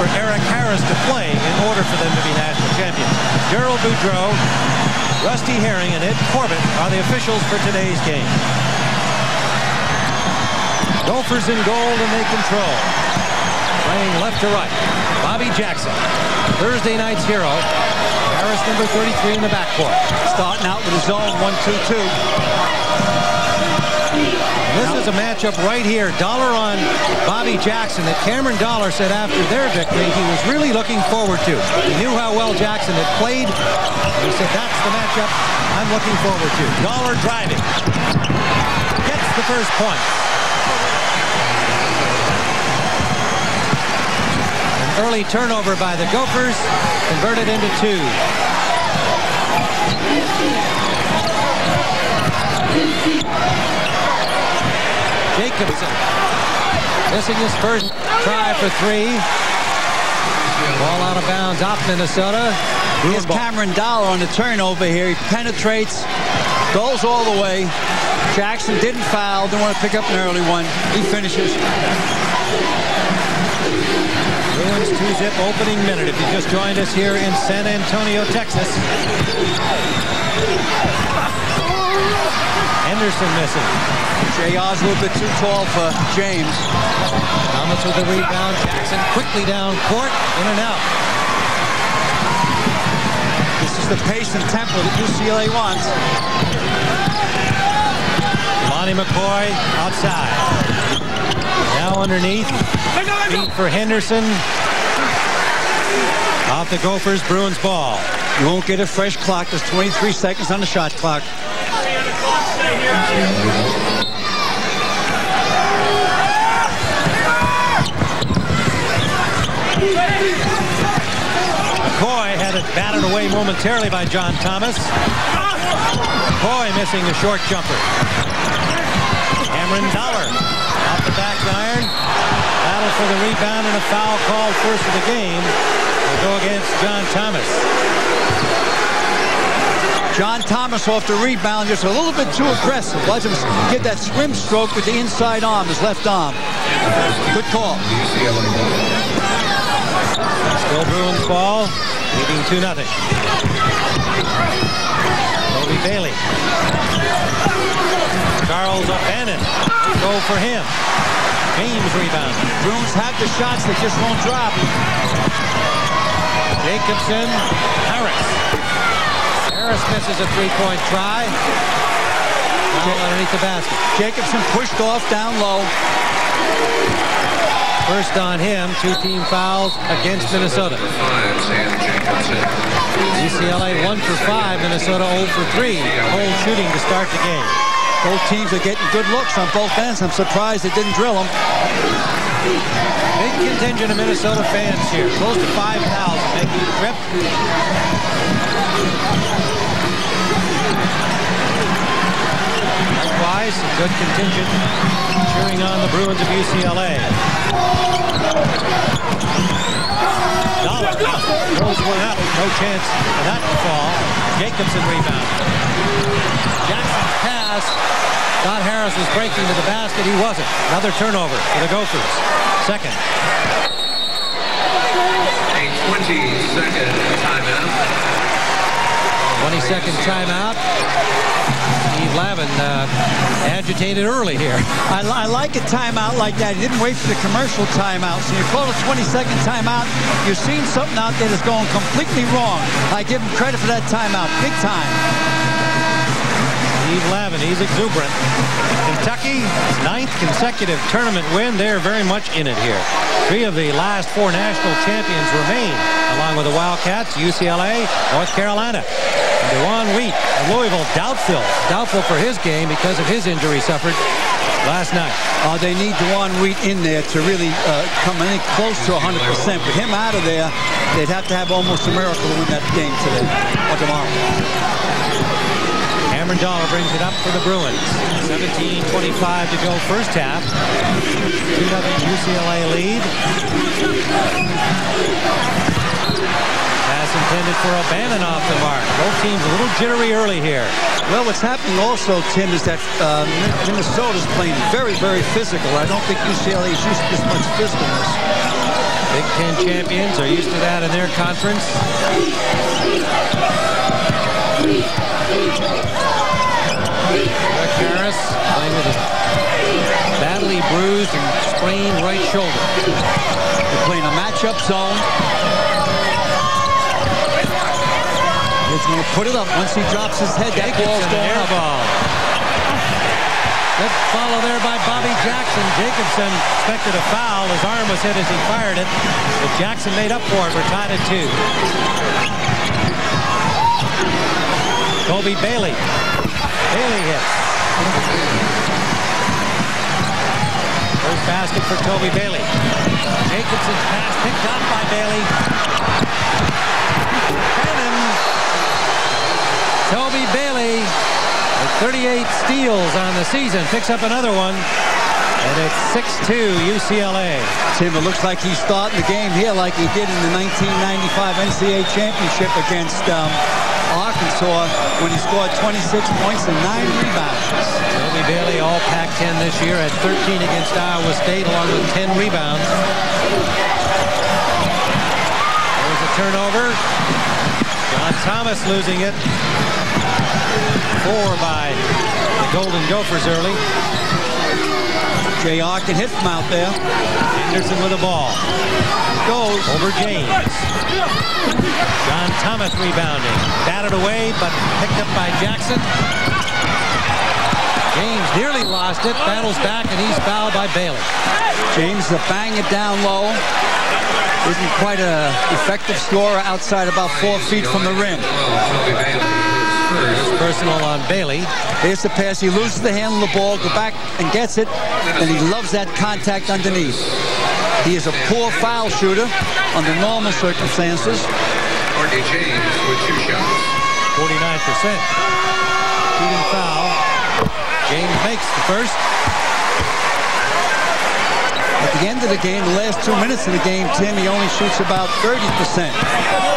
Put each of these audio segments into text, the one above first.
for Eric Harris to play in order for them to be national champions. Gerald Boudreau, Rusty Herring, and Ed Corbett are the officials for today's game. Gophers in gold and they control. Playing left to right. Bobby Jackson, Thursday night's hero. Harris number 33 in the backcourt. Starting out with a zone 1-2-2. This is a matchup right here. Dollar on Bobby Jackson that Cameron Dollar said after their victory he was really looking forward to. He knew how well Jackson had played. He said, that's the matchup I'm looking forward to. Dollar driving. Gets the first point. An early turnover by the Gophers. Converted into two. Jacobson missing his first try for three. Ball out of bounds off Minnesota. Here's Cameron Dollar on the turnover here. He penetrates, goes all the way. Jackson didn't foul, didn't want to pick up an early one. He finishes. Bruins two-zip opening minute. If you just joined us here in San Antonio, Texas. Henderson missing. JR's a little bit too tall for James. Thomas with the rebound. Jackson quickly down court, in and out. This is the pace and tempo that UCLA wants. Jelani McCoy outside. Now underneath. Feet for Henderson. Off the Gophers, Bruins ball. You won't get a fresh clock. There's 23 seconds on the shot clock. McCoy had it batted away momentarily by John Thomas. McCoy missing the short jumper. Cameron Dollar off the back iron. Battle for the rebound and a foul called first of the game. Go against John Thomas. John Thomas off the rebound, just a little bit too aggressive. Watch him get that swim stroke with the inside arm, his left arm. Good call. Still Bruins ball, leading 2 nothing. Toby Bailey. Charles O'Bannon. Go for him. James rebound. Bruins have the shots, they just won't drop. Jacobson. Harris. Harris misses a three-point try. Underneath the basket. Jacobson pushed off down low. First on him, two team fouls against Minnesota. UCLA 1 for 5, Minnesota 0 for 3. Cold shooting to start the game. Both teams are getting good looks on both ends. I'm surprised they didn't drill them. Big contingent of Minnesota fans here, close to 5,000 making the trip. Likewise, a good contingent cheering on the Bruins of UCLA. Dollar throws one out, no chance for that to fall. Jacobson rebound. Jackson's pass. Thought Harris was breaking to the basket. He wasn't. Another turnover for the Gophers. Second. A 20-second timeout. 20-second timeout. Steve Lavin uh, agitated early here. I, I, like a timeout like that. He didn't wait for the commercial timeout. So you call a 20-second timeout, you're seeing something out there that's going completely wrong. I give him credit for that timeout. Big time. Steve Lavin, he's exuberant. Kentucky, ninth consecutive tournament win. They're very much in it here. Three of the last four national champions remain, along with the Wildcats, UCLA, North Carolina. DeJuan Wheat Louisville, doubtful, doubtful for his game because of his injury suffered last night. Uh, they need DeJuan Wheat in there to really uh, come any close to 100%. With him out of there, they'd have to have almost a miracle to win that game today or tomorrow. Cameron Dollar brings it up for the Bruins. 17-25 to go first half. 2-0 UCLA lead. Pass intended for O'Bannon off the mark. Both teams a little jittery early here. Well, what's happening also, Tim, is that uh, Minnesota's playing very, very physical. I don't think UCLA is used to this much physicalness. Big Ten champions are used to that in their conference. With a badly bruised and sprained right shoulder. They're playing a matchup zone. He's going to put it up. Once he drops his head, that ball's Jacobson, going air up. ball. Good follow there by Bobby Jackson. Jacobson expected a foul. His arm was hit as he fired it. But Jackson made up for it. We're tied at two. Toby Bailey. Bailey hits. First basket for Toby Bailey. Jacobson's pass picked up by Bailey. Cannon. Toby Bailey with 38 steals on the season. Picks up another one. And it's 6-2 UCLA. Tim, it looks like he's starting the game here like he did in the 1995 NCAA championship against um, Arkansas when he scored 26 points and 9 rebounds. Toby Bailey, all Pac-10 this year, had 13 against Iowa State along with 10 rebounds. There's a turnover. John Thomas losing it. Four by the Golden Gophers early. J.R. can hit from out there. Anderson with the ball. Goes. Over James. John Thomas rebounding. Batted away, but picked up by Jackson. James nearly lost it. Battles back, and he's fouled by Bailey. James to bang it down low. Isn't quite a effective scorer outside about four feet from the rim. Toby Bailey, his. Personal on Bailey. Here's the pass. He loses the handle of the ball, go back and gets it, and he loves that contact underneath. He is a poor foul shooter under normal circumstances. Courtney James with two shots. 49%. Shooting foul. James makes the first. At the end of the game, the last two minutes of the game, Tim, he only shoots about 30%.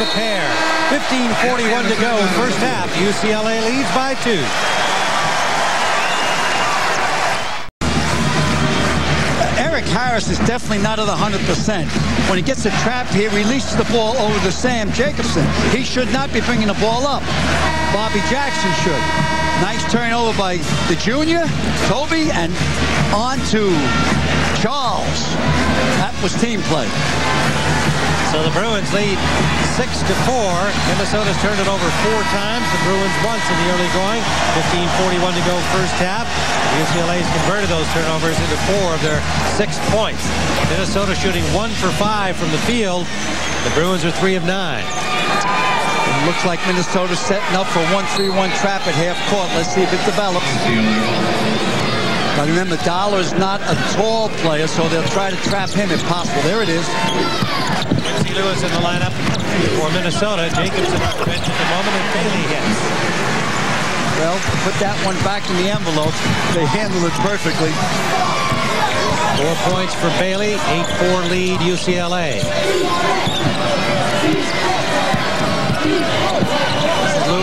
A pair. 15.41 to go. First half. UCLA leads by two. Eric Harris is definitely not at 100%. When he gets a trap he releases the ball over to Sam Jacobson. He should not be bringing the ball up. Bobby Jackson should. Nice turnover by the junior, Toby, and on to Charles. That was team play. So the Bruins lead 6 to 4. Minnesota's turned it over four times. The Bruins once in the early going. 15.41 to go first half. UCLA's converted those turnovers into four of their six points. Minnesota shooting one for five from the field. The Bruins are three of nine. It looks like Minnesota's setting up for 1-3-1 trap at half court. Let's see if it develops. But remember, Dollar is not a tall player, so they'll try to trap him if possible. There it is. Quincy Lewis in the lineup for Minnesota. Jacobson on the bench at the moment, and Bailey hits. Well, put that one back in the envelope. They handled it perfectly. Four points for Bailey, 8-4 lead UCLA.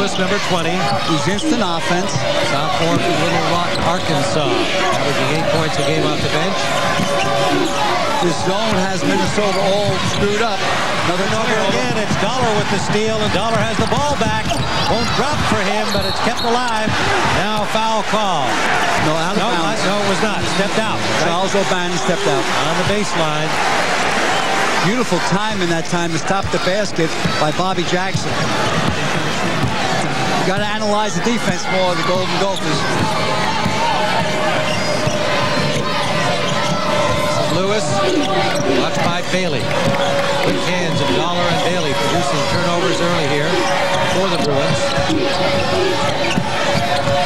Lewis, number 20. He's instant offense. Sophomore from Little Rock, Arkansas. Averaging eight points a game off the bench. This zone has Minnesota all screwed up. Another turnover. again, it's Dollar with the steal, and Dollar has the ball back. Won't drop for him, but it's kept alive. Now foul call. No, out of No, bounds. no, it was not. Stepped out. Right Charles O'Bannon stepped out. on the baseline. Beautiful time in that time to stop the basket by Bobby Jackson. Got to analyze the defense more, the Golden Gophers. Lewis, watched by Bailey. Quick hands of Dollar and Bailey producing turnovers early here for the Bruins.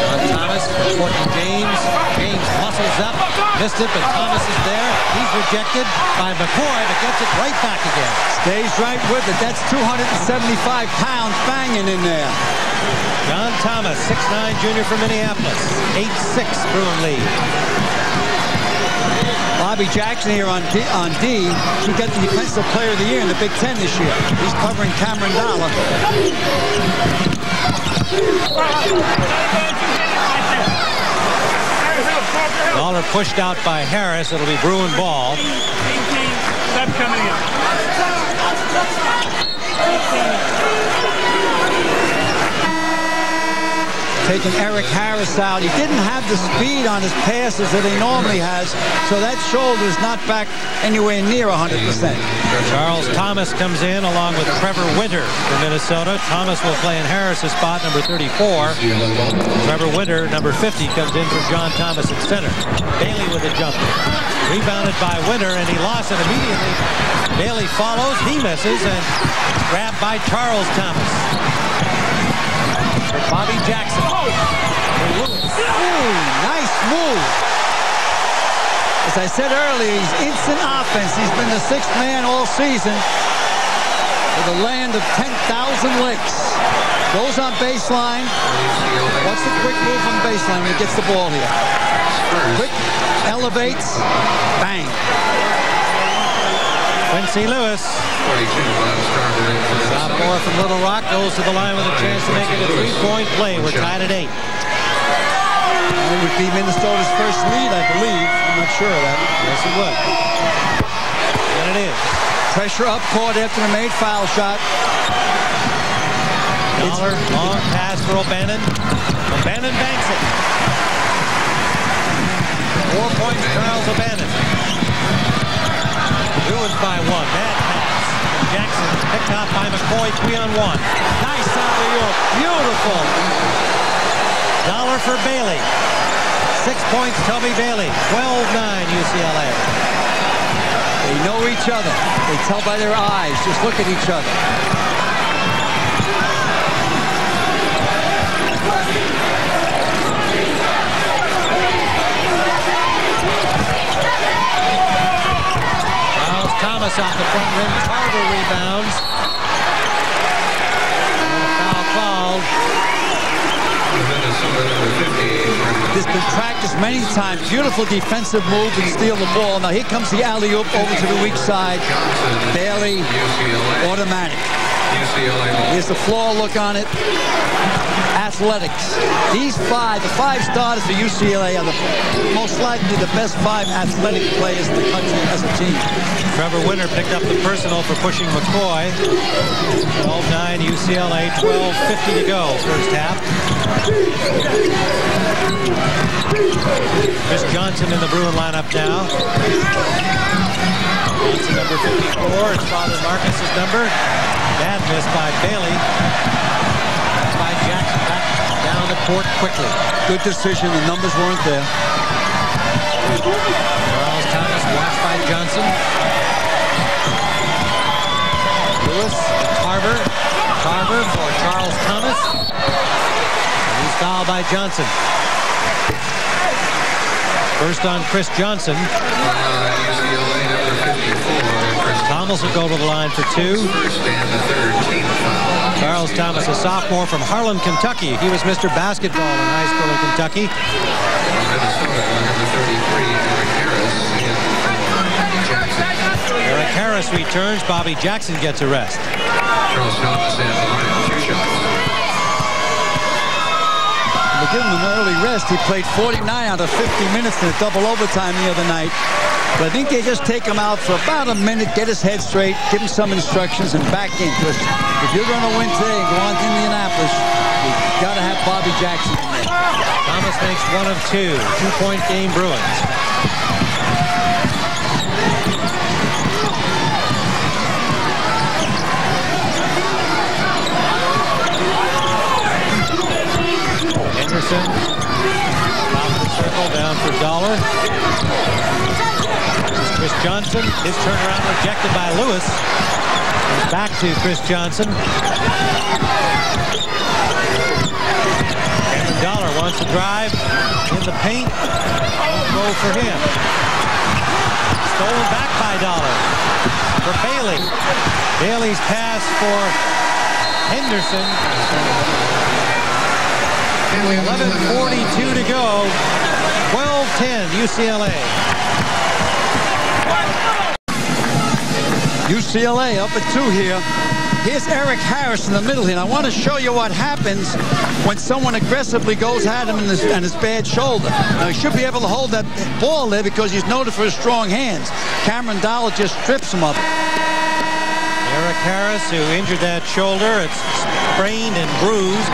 John Thomas, Courtney James. James muscles up, missed it, but Thomas is there. He's rejected by McCoy, but gets it right back again. Stays right with it. That's 275 pounds banging in there. John Thomas, 6'9", junior from Minneapolis. 8-6 Bruin lead. Bobby Jackson here on D, on D should get the Defensive Player of the Year in the Big Ten this year. He's covering Cameron Dollar. Dollar pushed out by Harris. It'll be Bruin ball. 18. Stop coming in. Taking Eric Harris out. He didn't have the speed on his passes that he normally has, so that shoulder is not back anywhere near 100%. Charles Thomas comes in along with Trevor Winter from Minnesota. Thomas will play in Harris's spot, number 34. Trevor Winter, number 50, comes in for John Thomas at center. Bailey with a jumper. Rebounded by Winter, and he lost it immediately. Bailey follows, he misses, and grabbed by Charles Thomas. Bobby Jackson. Oh! Ooh, nice move. As I said earlier, he's instant offense. He's been the sixth man all season for the land of 10,000 licks. Goes on baseline. What's the quick move from baseline when he gets the ball here? Quick, elevates, bang. Quincy Lewis. Sophomore from Little Rock goes to the line with a chance to make it a three-point play. We're tied at eight. It would be Minnesota's first lead, I believe. I'm not sure of that. Yes, it would. And it is. Pressure up court after the made foul shot. Dollar, long pass for O'Bannon. O'Bannon banks it. Four points, Charles O'Bannon. Bruins by one. Bad pass. Jackson picked out by McCoy, three on one. Nice alley-oop. Beautiful. Dollar for Bailey. Six points, Toby Bailey. 12-9 UCLA. They know each other. They tell by their eyes. Just look at each other. Miles Thomas off the front rim. Tarver rebounds. Foul called. This been practiced many times. Beautiful defensive move and steal the ball. Now here comes the alley-oop over to the weak side. Bailey, automatic. Here's the floor look on it. Athletics. These five, the five starters for UCLA are the most likely the best five athletic players in the country as a team. Trevor Winter picked up the personal for pushing McCoy. 12-9 UCLA, 12.50 to go first half. Kris Johnson in the Bruin lineup now. Johnson number 54, his father Marques's number. Bad miss by Bailey. By Jackson back down the court quickly. Good decision. The numbers weren't there. Charles Thomas watched by Johnson. Lewis, Tarver. Tarver for Charles Thomas. And he's fouled by Johnson. First on Kris Johnson. Thomas will go to the line for two. Charles Thomas, a sophomore from Harlan, Kentucky. He was Mr. Basketball in high school in Kentucky. Eric Harris returns. Bobby Jackson gets a rest. Charles Thomas at the line for two shots. They give him an early rest. He played 49 out of 50 minutes in a double overtime the other night. But I think they just take him out for about a minute, get his head straight, give him some instructions, and back in. Because if you're going to win today and go on to Indianapolis, you've got to have Bobby Jackson in there. Thomas makes one of two. Two-point game Bruins. Henderson. Top of the circle, down for Dollar. Kris Johnson. His turnaround rejected by Lewis. Back to Kris Johnson. Cameron Dollar wants to drive in the paint. Won't go for him. Stolen back by Dollar. For Bailey. Bailey's pass for Henderson. 11.42 to go. 12-10 UCLA. UCLA up at two here. Here's Eric Harris in the middle here. And I want to show you what happens when someone aggressively goes at him in his, and his bad shoulder. Now, he should be able to hold that ball there because he's noted for his strong hands. Cameron Dollar just strips him of it. Eric Harris, who injured that shoulder, it's sprained and bruised.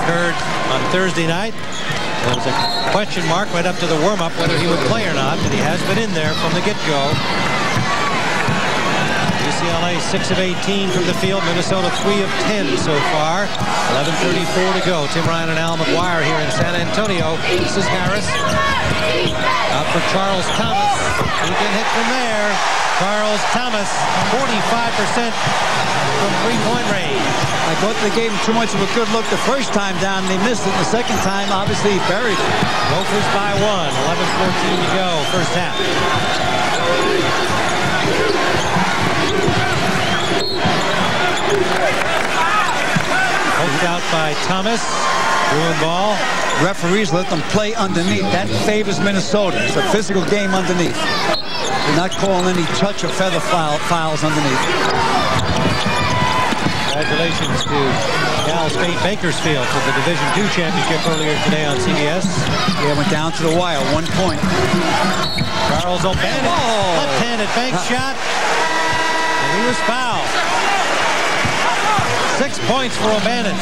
Occurred on Thursday night. There was a question mark right up to the warm-up whether he would play or not, but he has been in there from the get-go. UCLA 6 of 18 from the field. Minnesota 3 of 10 so far. 11.34 to go. Tim Ryan and Al McGuire here San Antonio. This is Harris. Out for Charles Thomas. He can hit from there. Charles Thomas, 45% from three-point range. I thought they gave him too much of a good look the first time down. and They missed it. The second time, obviously, he buried it. Gophers by one. 11-14 to go. First half. Poked out by Thomas. Bruin ball. Referees let them play underneath. That favors Minnesota. It's a physical game underneath. They're not calling any touch or feather foul, fouls underneath. Congratulations to Cal State Bakersfield for the Division II championship earlier today on CBS. Yeah, went down to the wire, one point. Charles O'Bannon, Oh. left-handed bank uh, shot, and he was fouled. Six points for O'Bannon.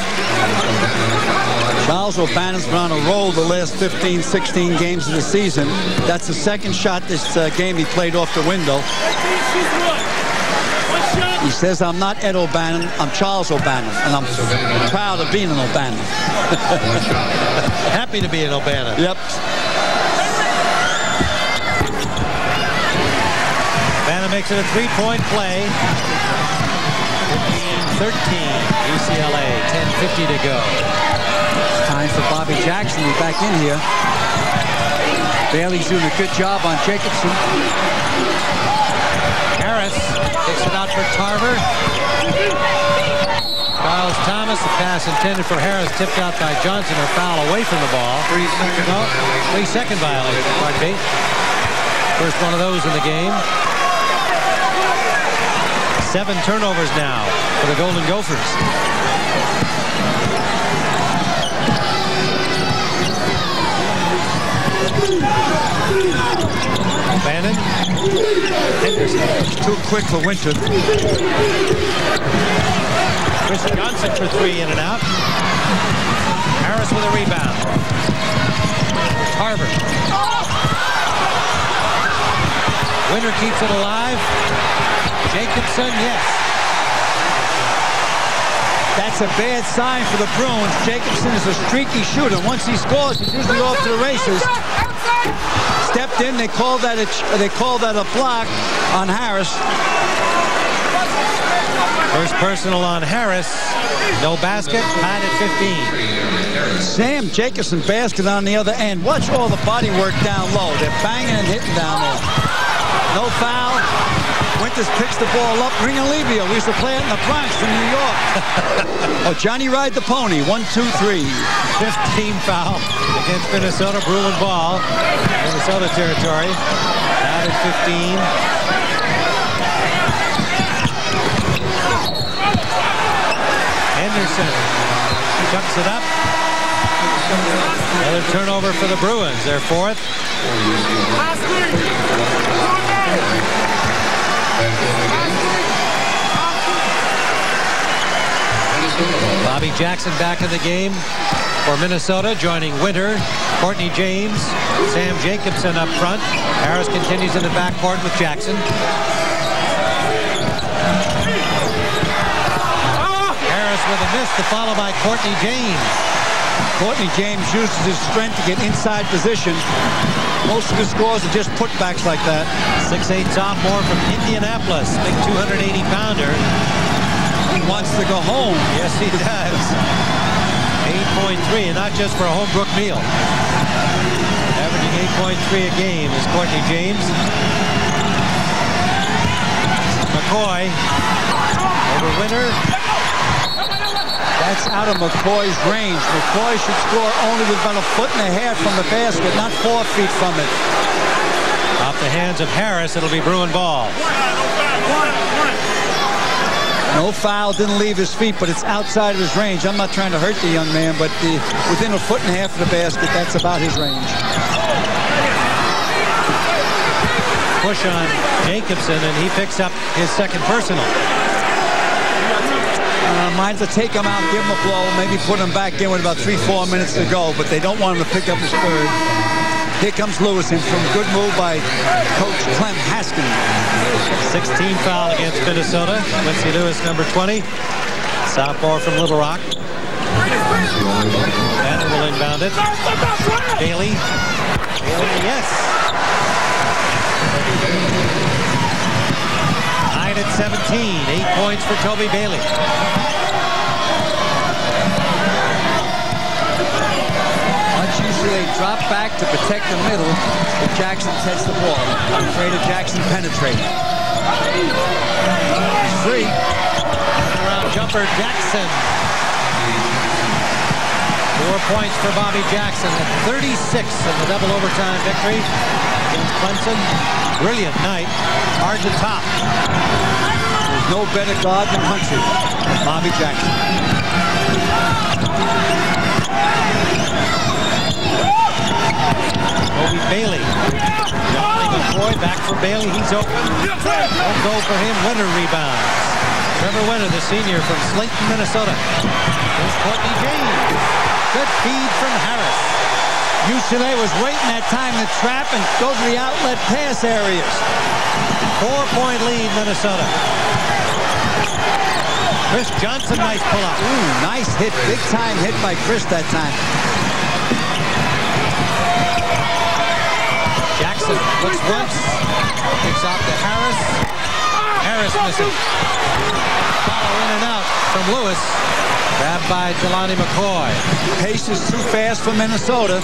Charles O'Bannon's been on a roll the last 15, 16 games of the season. That's the second shot this uh, game he played off the window. He says, I'm not Ed O'Bannon, I'm Charles O'Bannon, and I'm proud of being an O'Bannon. Happy to be an O'Bannon. Yep. O'Bannon makes it a three-point play. 15-13, UCLA, 10.50 to go. Time for Bobby Jackson to be back in here. Bailey's doing a good job on Jacobson. Harris takes it out for Tarver. Charles Thomas, the pass intended for Harris, tipped out by Johnson, or foul away from the ball. Three second No, violation. three-second violation, pardon me. First one of those in the game. Seven turnovers now for the Golden Gophers. Bannon. Henderson. Too quick for Winter. Kris Johnson for three in and out. Harris with a rebound. Harvard. Winter keeps it alive. Jacobson, yes. That's a bad sign for the Bruins. Jacobson is a streaky shooter. Once he scores, he's usually off to the races. Stepped in. They called that a they called that a block on Harris. First personal on Harris. No basket. Tied at 15. Sam Jacobson basket on the other end. Watch all the body work down low. They're banging and hitting down there. No foul. Winters picks the ball up. Ringolevio. We used to play it in the Bronx in New York. oh, Johnny Ride the Pony. One, two, three. 15 foul against Minnesota. Bruin ball. Minnesota territory. Tied at 15. Henderson chucks it up. Another turnover for the Bruins. Their fourth. Bobby Jackson back in the game for Minnesota, joining Winter, Courtney James, Sam Jacobson up front. Harris continues in the backcourt with Jackson. Harris with a miss to follow by Courtney James. Courtney James uses his strength to get inside position. Most of his scores are just putbacks like that. 6'8 sophomore from Indianapolis, big 280 pounder. He wants to go home. Yes, he does. 8.3, and not just for a Holbrook meal. Averaging 8.3 a game is Courtney James. McCoy over Winter. That's out of McCoy's range. McCoy should score only with about a foot and a half from the basket, not four feet from it. Off the hands of Harris, it'll be Bruin ball. No foul, didn't leave his feet, but it's outside of his range. I'm not trying to hurt the young man, but the, within a foot and a half of the basket, that's about his range. Push on Jacobson, and he picks up his second personal. Uh, to take him out, give him a blow, maybe put him back in with about three, four minutes to go, but they don't want him to pick up his third. Here comes Lewis in from good move by Coach Clem Haskin. 16 foul against Minnesota. Quincy Lewis, number 20. Sophomore from Little Rock. Bannon will inbound it. Bailey. Bailey, yes. Tied at 17. Eight points for Toby Bailey. Much usually they drop back to protect the middle if Jackson takes the ball. I'm afraid of Jackson penetrating. Free. Around jumper Jackson. Four points for Bobby Jackson at 36 in the double overtime victory against Clemson. Brilliant night. Hard to top. There's no better guard in the country than Bobby Jackson. Toby Bailey. Jelani McCoy back for Bailey. He's open. One goal for him. Winter rebounds. Trevor Winter, the senior from Slayton, Minnesota. Here's Courtney James. Good feed from Harris. UCLA was waiting that time to trap and go to the outlet pass areas. Four-point lead, Minnesota. Kris Johnson, nice pull-up. Ooh, nice hit. Big time hit by Kris that time. Jackson looks once. Picks off to Harris. Harris missing. Follow in and out from Lewis. Grabbed by Jelani McCoy. Pace is too fast for Minnesota.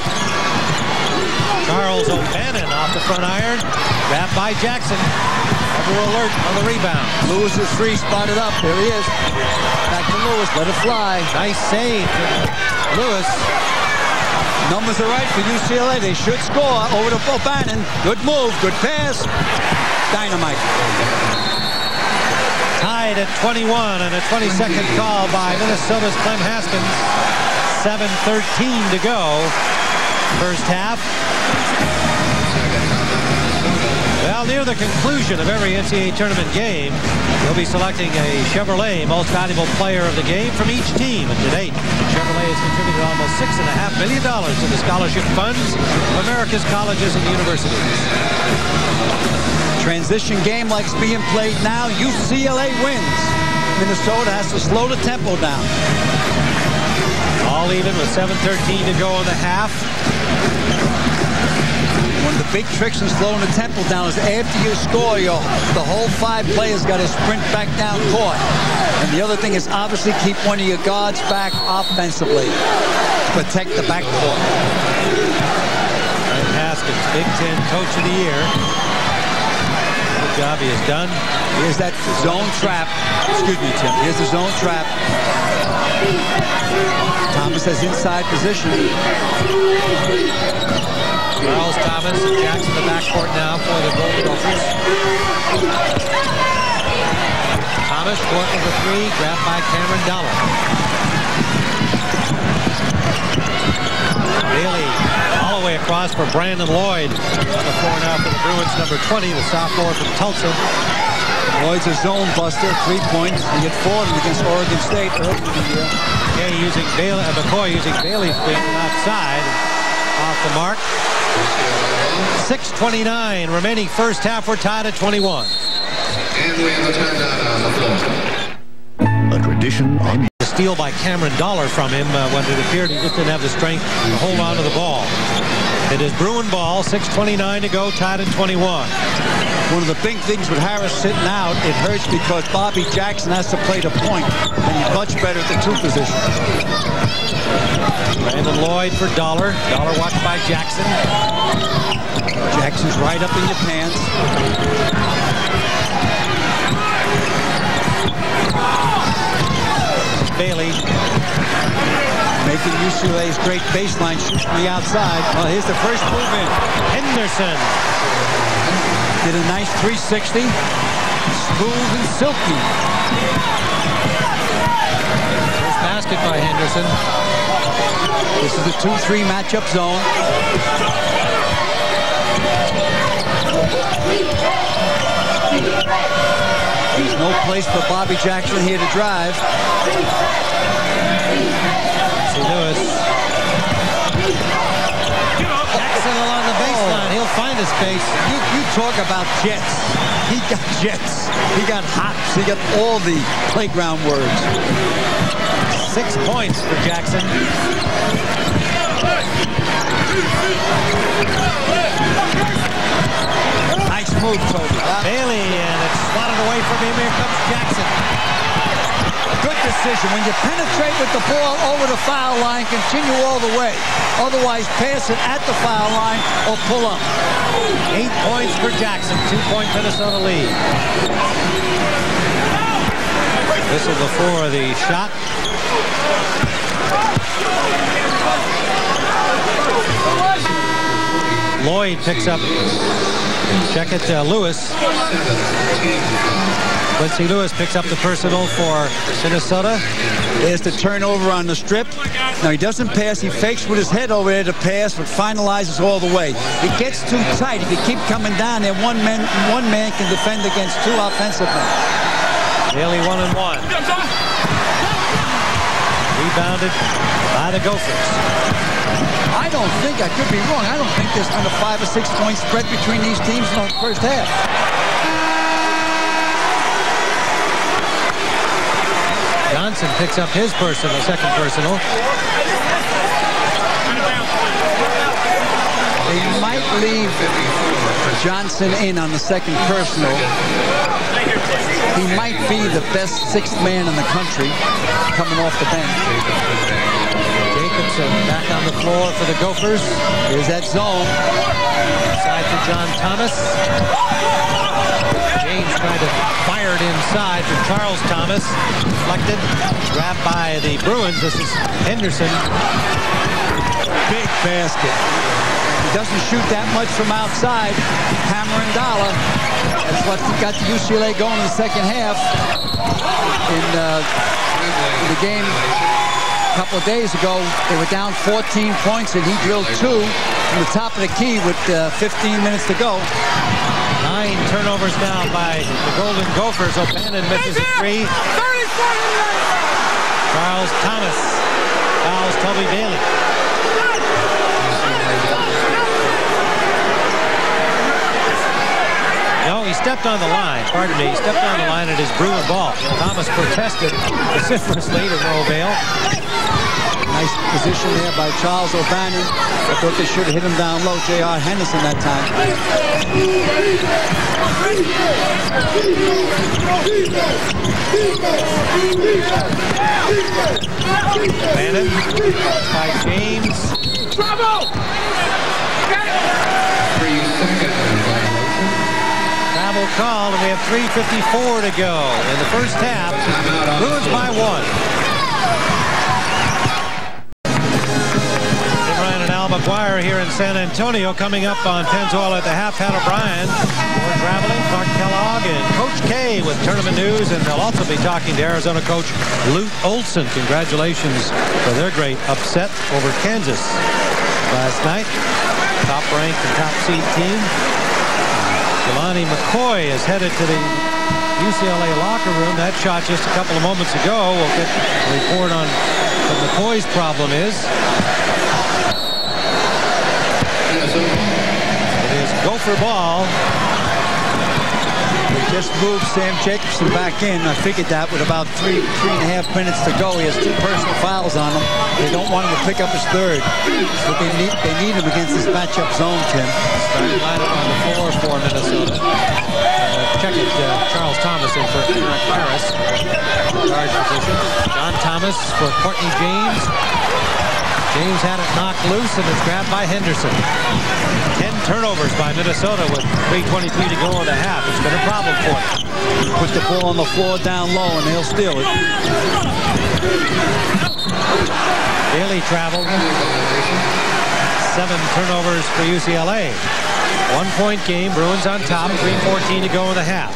Charles O'Bannon off the front iron. Grabbed by Jackson. Ever alert on the rebound. Lewis is free, spotted up. There he is. Back to Lewis. Let it fly. Nice save. Lewis. Numbers are right for UCLA. They should score over to O'Bannon. Good move. Good pass. Dynamite. Tied at 21 and a 20-second call by Minnesota's Clem Haskins. 7.13 to go. First half. Well, near the conclusion of every NCAA tournament game, they'll be selecting a Chevrolet Most Valuable Player of the Game from each team. And to date, Chevrolet has contributed almost $6.5 million to the scholarship funds of America's colleges and universities. Transition game like's being played now. UCLA wins. Minnesota has to slow the tempo down. All even with 7.13 to go in the half. One of the big tricks in slowing the tempo down is after you score, your, the whole five players got to sprint back down court. And the other thing is obviously keep one of your guards back offensively. Protect the backcourt. Haskins, Big Ten Coach of the Year. Good job he has done. Here's that zone trap. Excuse me, Tim. Here's the zone trap. Thomas has inside position. Charles Thomas and Jackson the backcourt now for the Golden Gophers. Thomas, court number three, grabbed by Cameron Dollar. Bailey all the way across for Brandon Loyd. On the floor now for the Bruins, number 20, the sophomore from Tulsa. Loyd's a zone buster, three points. He hit four against Oregon State early in the year. Okay, using Bailey, uh, McCoy using Bailey's feet outside. Off the mark. 6.29 remaining first half. We're tied at 21. And we have a timeout on the floor. A tradition on A steal by Cameron Dollar from him uh, when it appeared he just didn't have the strength to hold on to the ball. It is Bruin ball, 6.29 to go, tied at 21. One of the big things with Harris sitting out, it hurts because Bobby Jackson has to play the point, and he's much better at the two position. Brandon Loyd for Dollar. Dollar watched by Jackson. Jackson's right up in your pants. Bailey. Making UCLA's great baseline shoot from the outside. Well, here's the first move in. Henderson. Did a nice 360. Smooth and silky. First basket by Henderson. This is a 2-3 matchup zone. There's no place for Bobby Jackson here to drive. See Lewis. Jackson along the baseline. Oh. He'll find a space. You, you talk about jets. He got jets. He got hops. He got all the playground words. Six points for Jackson. Nice move, Toby. Bailey, and it's swatted away from him. Here comes Jackson. Good decision. When you penetrate with the ball over the foul line, continue all the way. Otherwise, pass it at the foul line or pull up. Eight points for Jackson. Two-point Minnesota lead. Whistle before the shot. Loyd picks up. Check it, uh, Lewis. Quincy Lewis picks up the personal for Minnesota. There's the turnover on the strip. Now, he doesn't pass. He fakes with his head over there to pass, but finalizes all the way. It gets too tight. If you keep coming down there, one man, one man can defend against two offensive men. Bailey one and one. Rebounded by the Gophers. I don't think, I could be wrong, I don't think there's been a five or six point spread between these teams in the first half. Johnson picks up his personal, second personal. They might leave Johnson in on the second personal. He might be the best sixth man in the country coming off the bench. Jacobson back on the floor for the Gophers. Here's that zone. Inside for John Thomas. James trying to fire it inside for Charles Thomas. Deflected. Grabbed by the Bruins. This is Henderson. Big basket. He doesn't shoot that much from outside. Hammer and dollar. That's what got the UCLA going in the second half. In, uh, in the game a couple of days ago, they were down 14 points, and he drilled two from the top of the key with uh, 15 minutes to go. Nine turnovers now by the Golden Gophers. O'Bannon misses a three. Charles Thomas fouls Toby Bailey. He stepped on the line. Pardon me. He stepped on the line at his Bruin ball. Thomas protested vociferously to no avail. Nice position there by Charles O'Bannon. I thought they should have hit him down low. J.R. Henderson that time. Bannon by James. Three Travel call, and we have 3.54 to go in the first half. Bruins by one. And Al McGuire here in San Antonio coming up on Pennzoil at the half. Pat O'Brien, Warren Traveling, Clark Kellogg, and Coach K with tournament news. And they'll also be talking to Arizona coach Lute Olson. Congratulations for their great upset over Kansas last night. Top ranked and top seed team. Jelani McCoy is headed to the UCLA locker room. That shot just a couple of moments ago. We'll get a report on what McCoy's problem is. It is Gopher ball. They just moved Sam Jacobson back in. I figured that with about three, three and a half minutes to go. He has two personal fouls on him. They don't want him to pick up his third. But they need, they need him against this matchup zone, Tim. Starting lineup on the floor for Minnesota. Uh, check it, uh, Charles Thomas in for Eric Harris. Guard position. John Thomas for Courtney James. James had it knocked loose and it's grabbed by Henderson. 10 turnovers by Minnesota with 3.23 to go in the half. It's been a problem for them. Put the ball on the floor down low and they'll steal it. Bailey traveled. Seven turnovers for UCLA. One point game. Bruins on top. 3.14 to go in the half.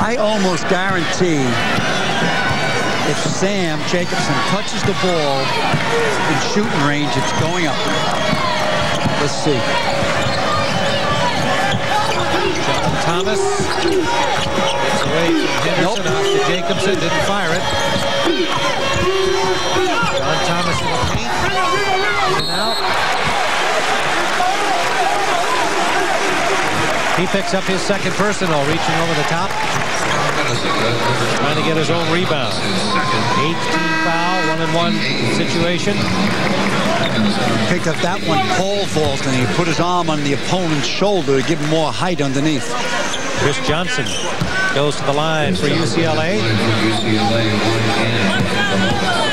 I almost guarantee if Sam Jacobson touches the ball in shooting range, it's going up. Let's see. John Thomas gets away from Henderson Nope. off to Jacobson. Didn't fire it. John Thomas in the paint. In out. He picks up his second personal, reaching over the top, trying to get his own rebound. 18 foul, one and one situation. Picked up that one pole vault and he put his arm on the opponent's shoulder to give him more height underneath. Kris Johnson goes to the line for UCLA. UCLA, one and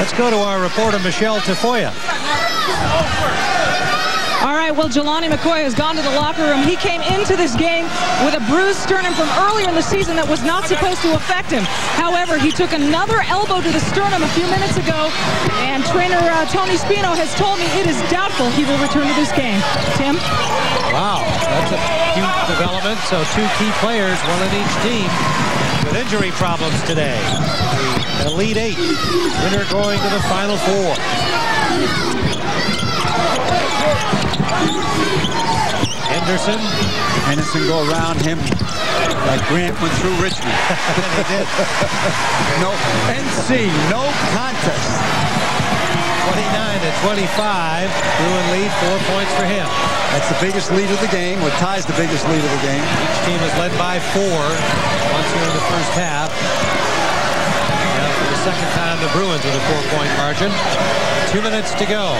Let's go to our reporter, Michelle Tafoya. All right, well, Jelani McCoy has gone to the locker room. He came into this game with a bruised sternum from earlier in the season that was not supposed to affect him. However, he took another elbow to the sternum a few minutes ago, and trainer uh, Tony Spino has told me it is doubtful he will return to this game. Tim? Wow, that's a huge development. So two key players, one in each team, with injury problems today. The Elite Eight, winner going to the Final Four. Henderson, Henderson go around him like Grant went through Richmond. no, NC, no contest. 29 to 25. Bruin lead, four points for him. That's the biggest lead of the game, or ties the biggest lead of the game. Each team is led by four once here in the first half. Second time, the Bruins with a four-point margin. Two minutes to go.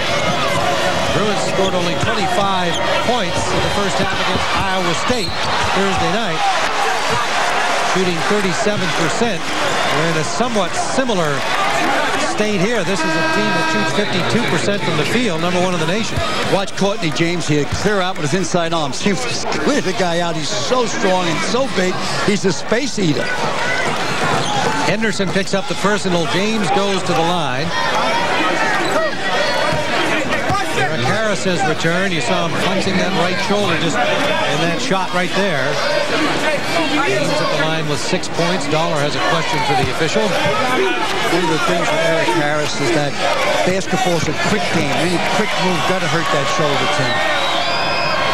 Bruins scored only 25 points in the first half against Iowa State Thursday night, shooting 37%. We're in a somewhat similar state here. This is a team that shoots 52% from the field, number one in the nation. Watch Courtney James here clear out with his inside arm. Seems to clear the guy out. He's so strong and so big. He's a space eater. Henderson picks up the personal. James goes to the line. Eric Harris has returned. You saw him flexing that right shoulder just in that shot right there. James at the line with six points. Dollar has a question for the official. One of the things with Eric Harris is that basketball's a quick game. Any quick move got to hurt that shoulder, Tim.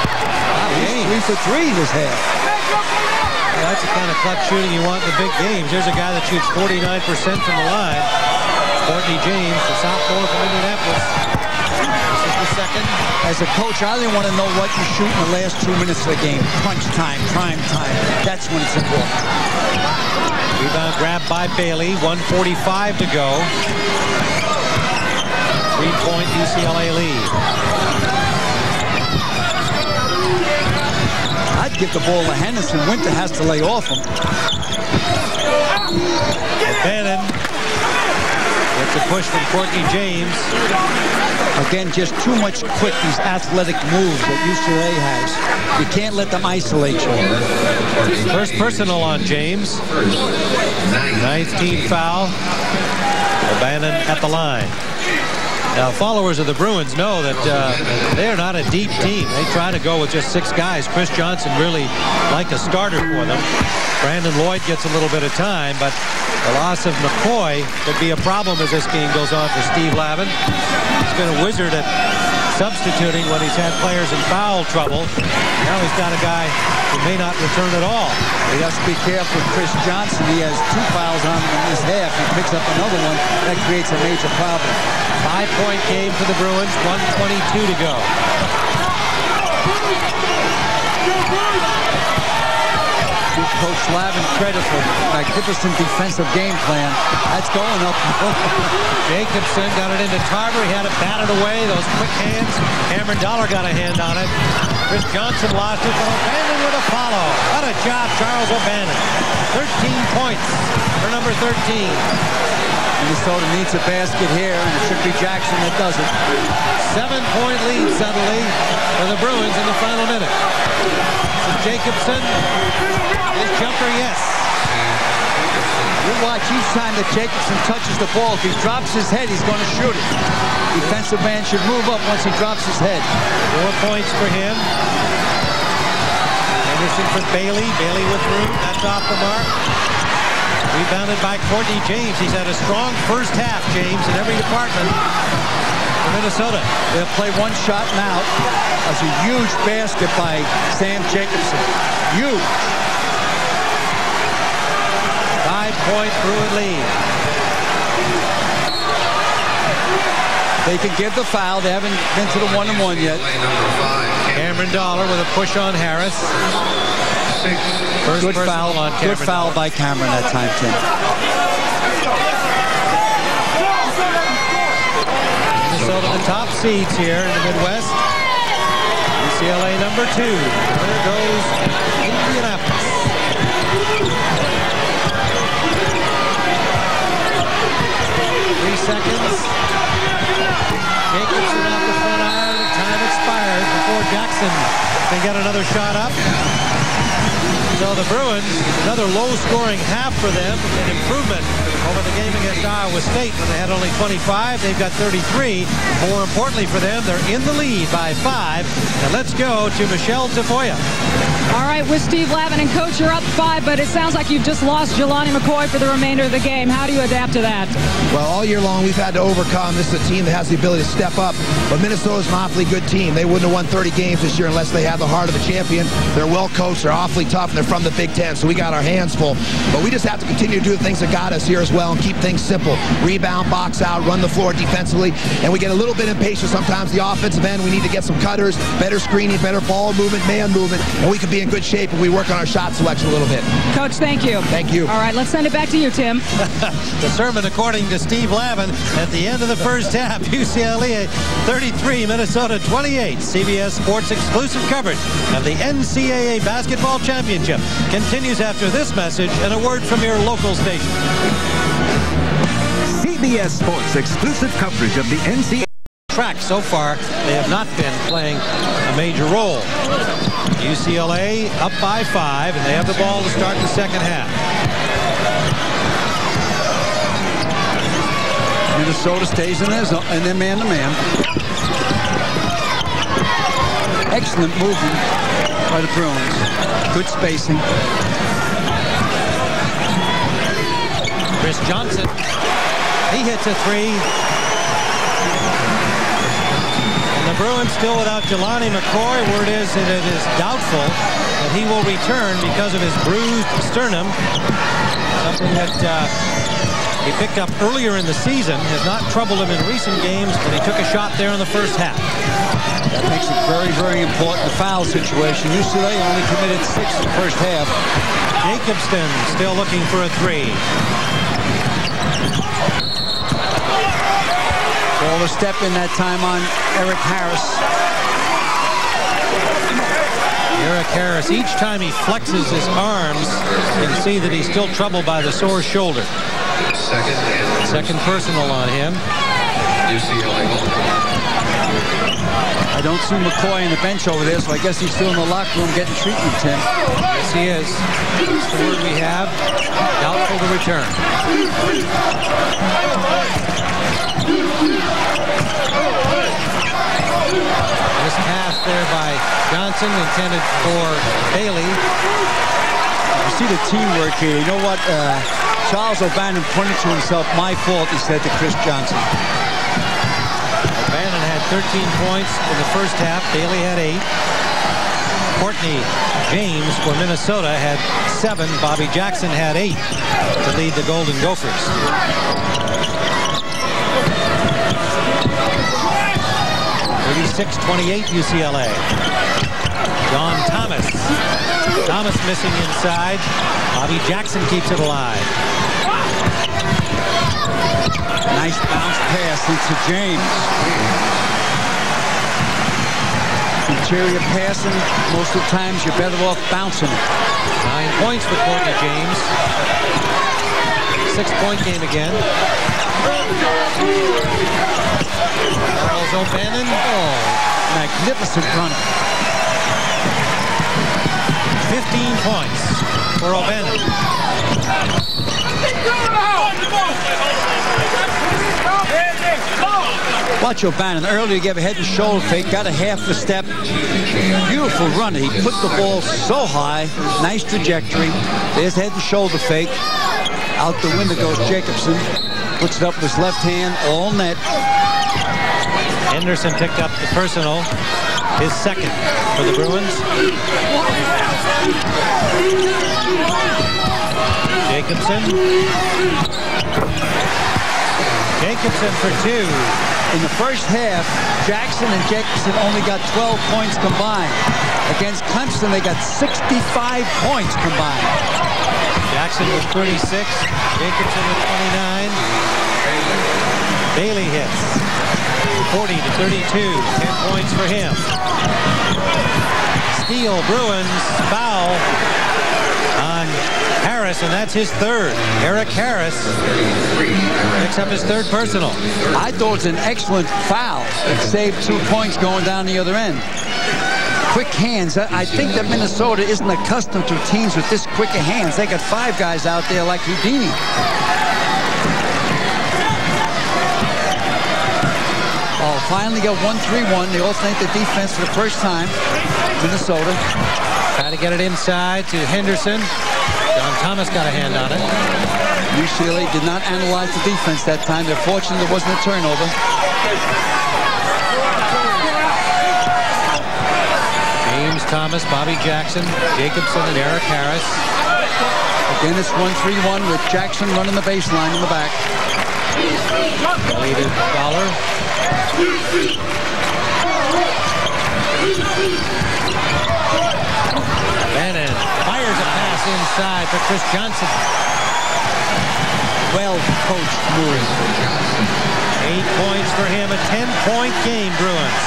Ah, He's three for three in his half. Yeah, that's the kind of clutch shooting you want in the big games. There's a guy that shoots 49% from the line. Courtney James, the sophomore from Indianapolis. This is the second. As a coach, I only want to know what you shoot in the last two minutes of the game. Crunch time, prime time. That's when it's important. Rebound grabbed by Bailey. 145 to go. Three-point UCLA lead. Give the ball to Henderson. Winter has to lay off him. Bannon gets a push from Courtney James. Again, just too much quick, these athletic moves that UCLA has. You can't let them isolate you. First personal on James. Ninth team foul. Bannon at the line. Now, followers of the Bruins know that uh, they are not a deep team. They try to go with just six guys. Kris Johnson really like a starter for them. Brandon Loyd gets a little bit of time, but the loss of McCoy could be a problem as this game goes on for Steve Lavin. He's been a wizard at substituting when he's had players in foul trouble. Now he's got a guy who may not return at all. He has to be careful with Kris Johnson. He has two fouls on him in this half. He picks up another one. That creates a major problem. Five-point game for the Bruins, 122 to go. Coach Lavin credit for magnificent defensive game plan. That's going up. Jacobson got it into Tarver. He had it batted away. Those quick hands. Cameron Dollar got a hand on it. Kris Johnson lost it, but O'Bannon with a follow. What a job, Charles O'Bannon. 13 points for number 13. Minnesota needs a basket here, and it should be Jackson that does it. Seven-point lead suddenly for the Bruins in the final minute. Is Jacobson. His jumper, yes. You watch each time that Jacobson touches the ball. If he drops his head, he's going to shoot it. Defensive man should move up once he drops his head. Four points for him. Anderson for Bailey. Bailey with room. That's off the mark. Rebounded by Courtney James. He's had a strong first half, James, in every department for Minnesota. They'll play one shot and out. That's a huge basket by Sam Jacobson. Huge. Five-point Bruin lead. They can give the foul. They haven't been to the one-and-one yet. Play number five. Cameron Dollar with a push on Harris. First Good foul. on Good foul by Cameron that time, Tim. Minnesota the top seeds here in the Midwest. UCLA number two. There goes Indianapolis. Three seconds. Jacobson off the front iron. Time expires before Jackson can get another shot up. So the Bruins, another low-scoring half for them, an improvement over the game against Iowa State when they had only 25. They've got 33. More importantly for them, they're in the lead by five. And let's go to Michelle Tafoya. All right, with Steve Lavin and coach, you're up five, but it sounds like you've just lost Jelani McCoy for the remainder of the game. How do you adapt to that? Well, all year long, we've had to overcome. This is a team that has the ability to step up, but Minnesota's an awfully good team. They wouldn't have won 30 games this year unless they had the heart of a champion. They're well coached, they're awfully tough, and they're from the Big Ten, so we got our hands full. But we just have to continue to do the things that got us here as well and keep things simple. Rebound, box out, run the floor defensively, and we get a little bit impatient sometimes. The offensive end, we need to get some cutters, better screening, better ball movement, man movement, and we could be in good shape if we work on our shot selection a little bit. Coach, thank you. Thank you. All right, let's send it back to you, Tim. The sermon, according to Steve Lavin, at the end of the first half, UCLA 33, Minnesota 28. CBS Sports exclusive coverage of the NCAA Basketball Championship continues after this message and a word from your local station. CBS Sports exclusive coverage of the NCAA. track so far, they have not been playing a major role. UCLA up by five, and they have the ball to start the second half. Minnesota stays in their, zone, in their man-to-man. Excellent movement by the Bruins. Good spacing. Kris Johnson, he hits a three. Bruins still without Jelani McCoy. Word is that it is doubtful that he will return because of his bruised sternum. Something that uh, he picked up earlier in the season. Has not troubled him in recent games, but he took a shot there in the first half. That makes it very, very important, the foul situation. UCLA only committed six in the first half. Jacobson still looking for a three. Ball to step in that time on Eric Harris. Eric Harris, each time he flexes his arms, you can see that he's still troubled by the sore shoulder. Second Second personal on him. I don't see McCoy on the bench over there, so I guess he's still in the locker room getting treatment, Tim. Yes, he is. That's the word we have. Doubtful to return. This pass there by Johnson intended for Bailey. You see the teamwork here. You know what? Uh, Charles O'Bannon pointed to himself, my fault, he said to Kris Johnson. Bannon had 13 points in the first half. Bailey had eight. Courtney James for Minnesota had seven. Bobby Jackson had eight to lead the Golden Gophers. 36-28 UCLA. John Thomas. Thomas missing inside. Bobby Jackson keeps it alive. Nice bounce pass into James. Interior passing, most of the times you're better off bouncing it. Nine points for Courtney James. Six-point game again. Charles O'Bannon. Oh, Magnificent run. 15 points for O'Bannon. Watch O'Bannon. Earlier he gave a head and shoulder fake, got a half a step. Beautiful run. He put the ball so high. Nice trajectory. There's head and shoulder fake. Out the window goes Jacobson. Puts it up with his left hand, all net. Henderson picked up the personal, his second for the Bruins. Jacobson. Jacobson for two. In the first half, Jackson and Jacobson only got 12 points combined. Against Clemson, they got 65 points combined. Jackson with 36. Jacobson with 29. Bailey hits. 40 to 32. 10 points for him. Steele, Bruins, foul Harris, and that's his third. Eric Harris picks up his third personal. I thought it was an excellent foul. It saved two points going down the other end. Quick hands. I think that Minnesota isn't accustomed to teams with this quick of hands. They got five guys out there like Houdini. Oh, finally got 1-3-1. They alternate the defense for the first time. Minnesota. Try to get it inside to Henderson. John Thomas got a hand on it. UCLA did not analyze the defense that time. They're fortunate there wasn't a turnover. James Thomas, Bobby Jackson, Jacobson, and Eric Harris. Again, it's 1-3-1 with Jackson running the baseline in the back. Kelly to Dollar. Bannon fires a pass inside for Kris Johnson. Well coached move. Eight points for him, a 10-point game, Bruins.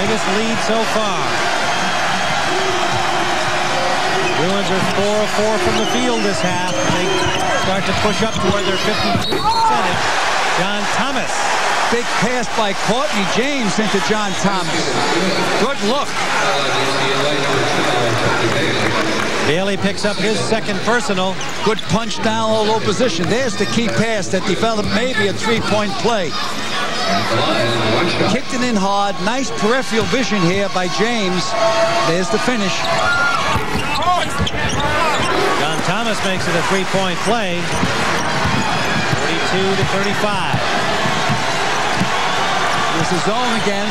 Biggest lead so far. Bruins are 4 of 4 from the field this half. They start to push up toward their 50 percentage. John Thomas. Big pass by Courtney James into John Thomas. Good look. Bailey picks up his second personal. Good punch down low, low position. There's the key pass that developed maybe a three-point play. Kicked it in hard. Nice peripheral vision here by James. There's the finish. John Thomas makes it a three-point play. 42 to 35. This is zone again.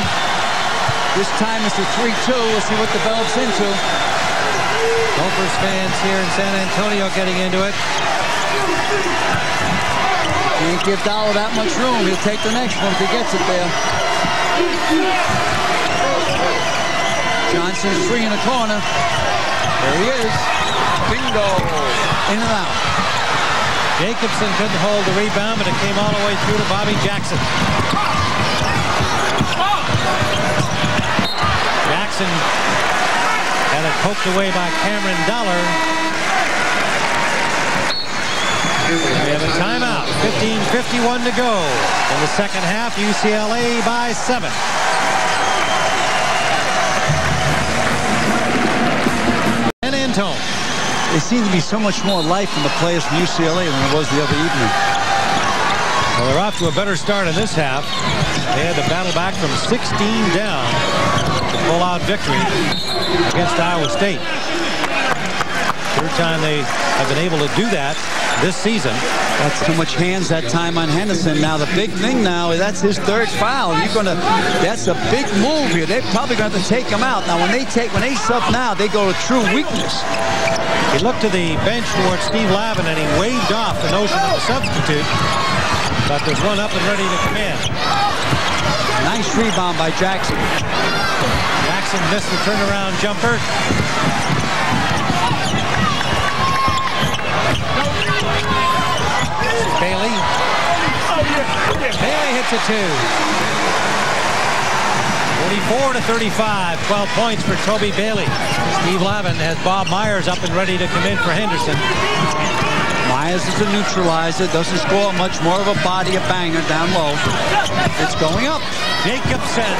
This time it's a 3-2. We'll see what develops into. Gophers fans here in San Antonio getting into it. Can't give Dollar that much room. He'll take the next one if he gets it there. Johnson's free in the corner. There he is. Bingo. In and out. Jacobson couldn't hold the rebound, but it came all the way through to Bobby Jackson. Jackson had it poked away by Cameron Dollar. We have a timeout. 15.51 to go in the second half. UCLA by seven. And Antone. There seemed to be so much more life in the players from UCLA than it was the other evening. Well, they're off to a better start in this half. They had to battle back from 16 down to pull out victory against Iowa State. Third time they have been able to do that this season. That's too much hands that time on Henderson. Now the big thing now is that's his third foul. You're gonna that's a big move here. They're probably going to take him out. Now when they take when they sub now, they go to true weakness. He looked to the bench towards Steve Lavin and he waved off the notion of a substitute. But there's one up and ready to come in. Nice rebound by Jackson. Jackson missed the turnaround jumper. Bailey. Bailey hits a two. 44 to 35, 12 points for Toby Bailey. Steve Lavin has Bob Myers up and ready to come in for Henderson. Myers is a neutralizer, doesn't score much, more of a body, a banger down low. It's going up. Jacobson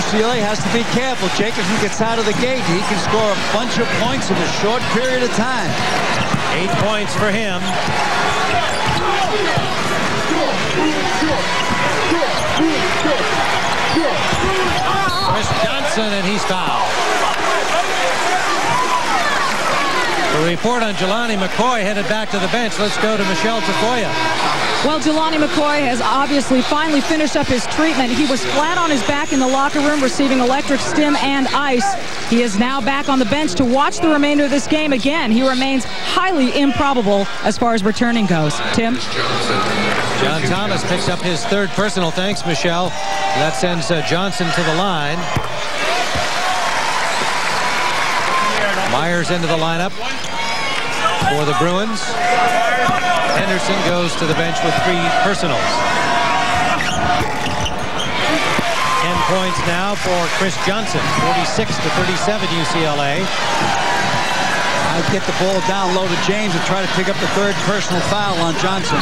UCLA has to be careful. Jacobson gets out of the gate. He can score a bunch of points in a short period of time. Eight points for him. Kris Johnson, and he's fouled. The report on Jelani McCoy headed back to the bench. Let's go to Michelle Tafoya. Well, Jelani McCoy has obviously finally finished up his treatment. He was flat on his back in the locker room receiving electric stim and ice. He is now back on the bench to watch the remainder of this game. Again, he remains highly improbable as far as returning goes. Tim? John Thomas picks up his third personal. Thanks, Michelle. That sends uh, Johnson to the line. Myers into the lineup for the Bruins. Henderson goes to the bench with three personals. 10 points now for Kris Johnson, 46 to 37 UCLA. I'd get the ball down low to James and try to pick up the third personal foul on Johnson.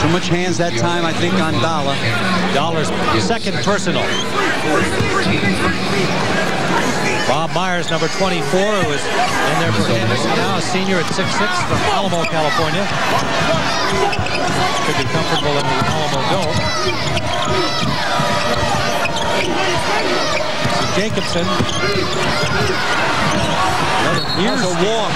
Too much hands that time, I think, on Dollar. Dollar's second personal. Bob Myers, number 24, who is in there for Henderson now, a senior at 6'6 from Alamo, California. Could be comfortable in the Alamo is Jacobson. Here's a walk.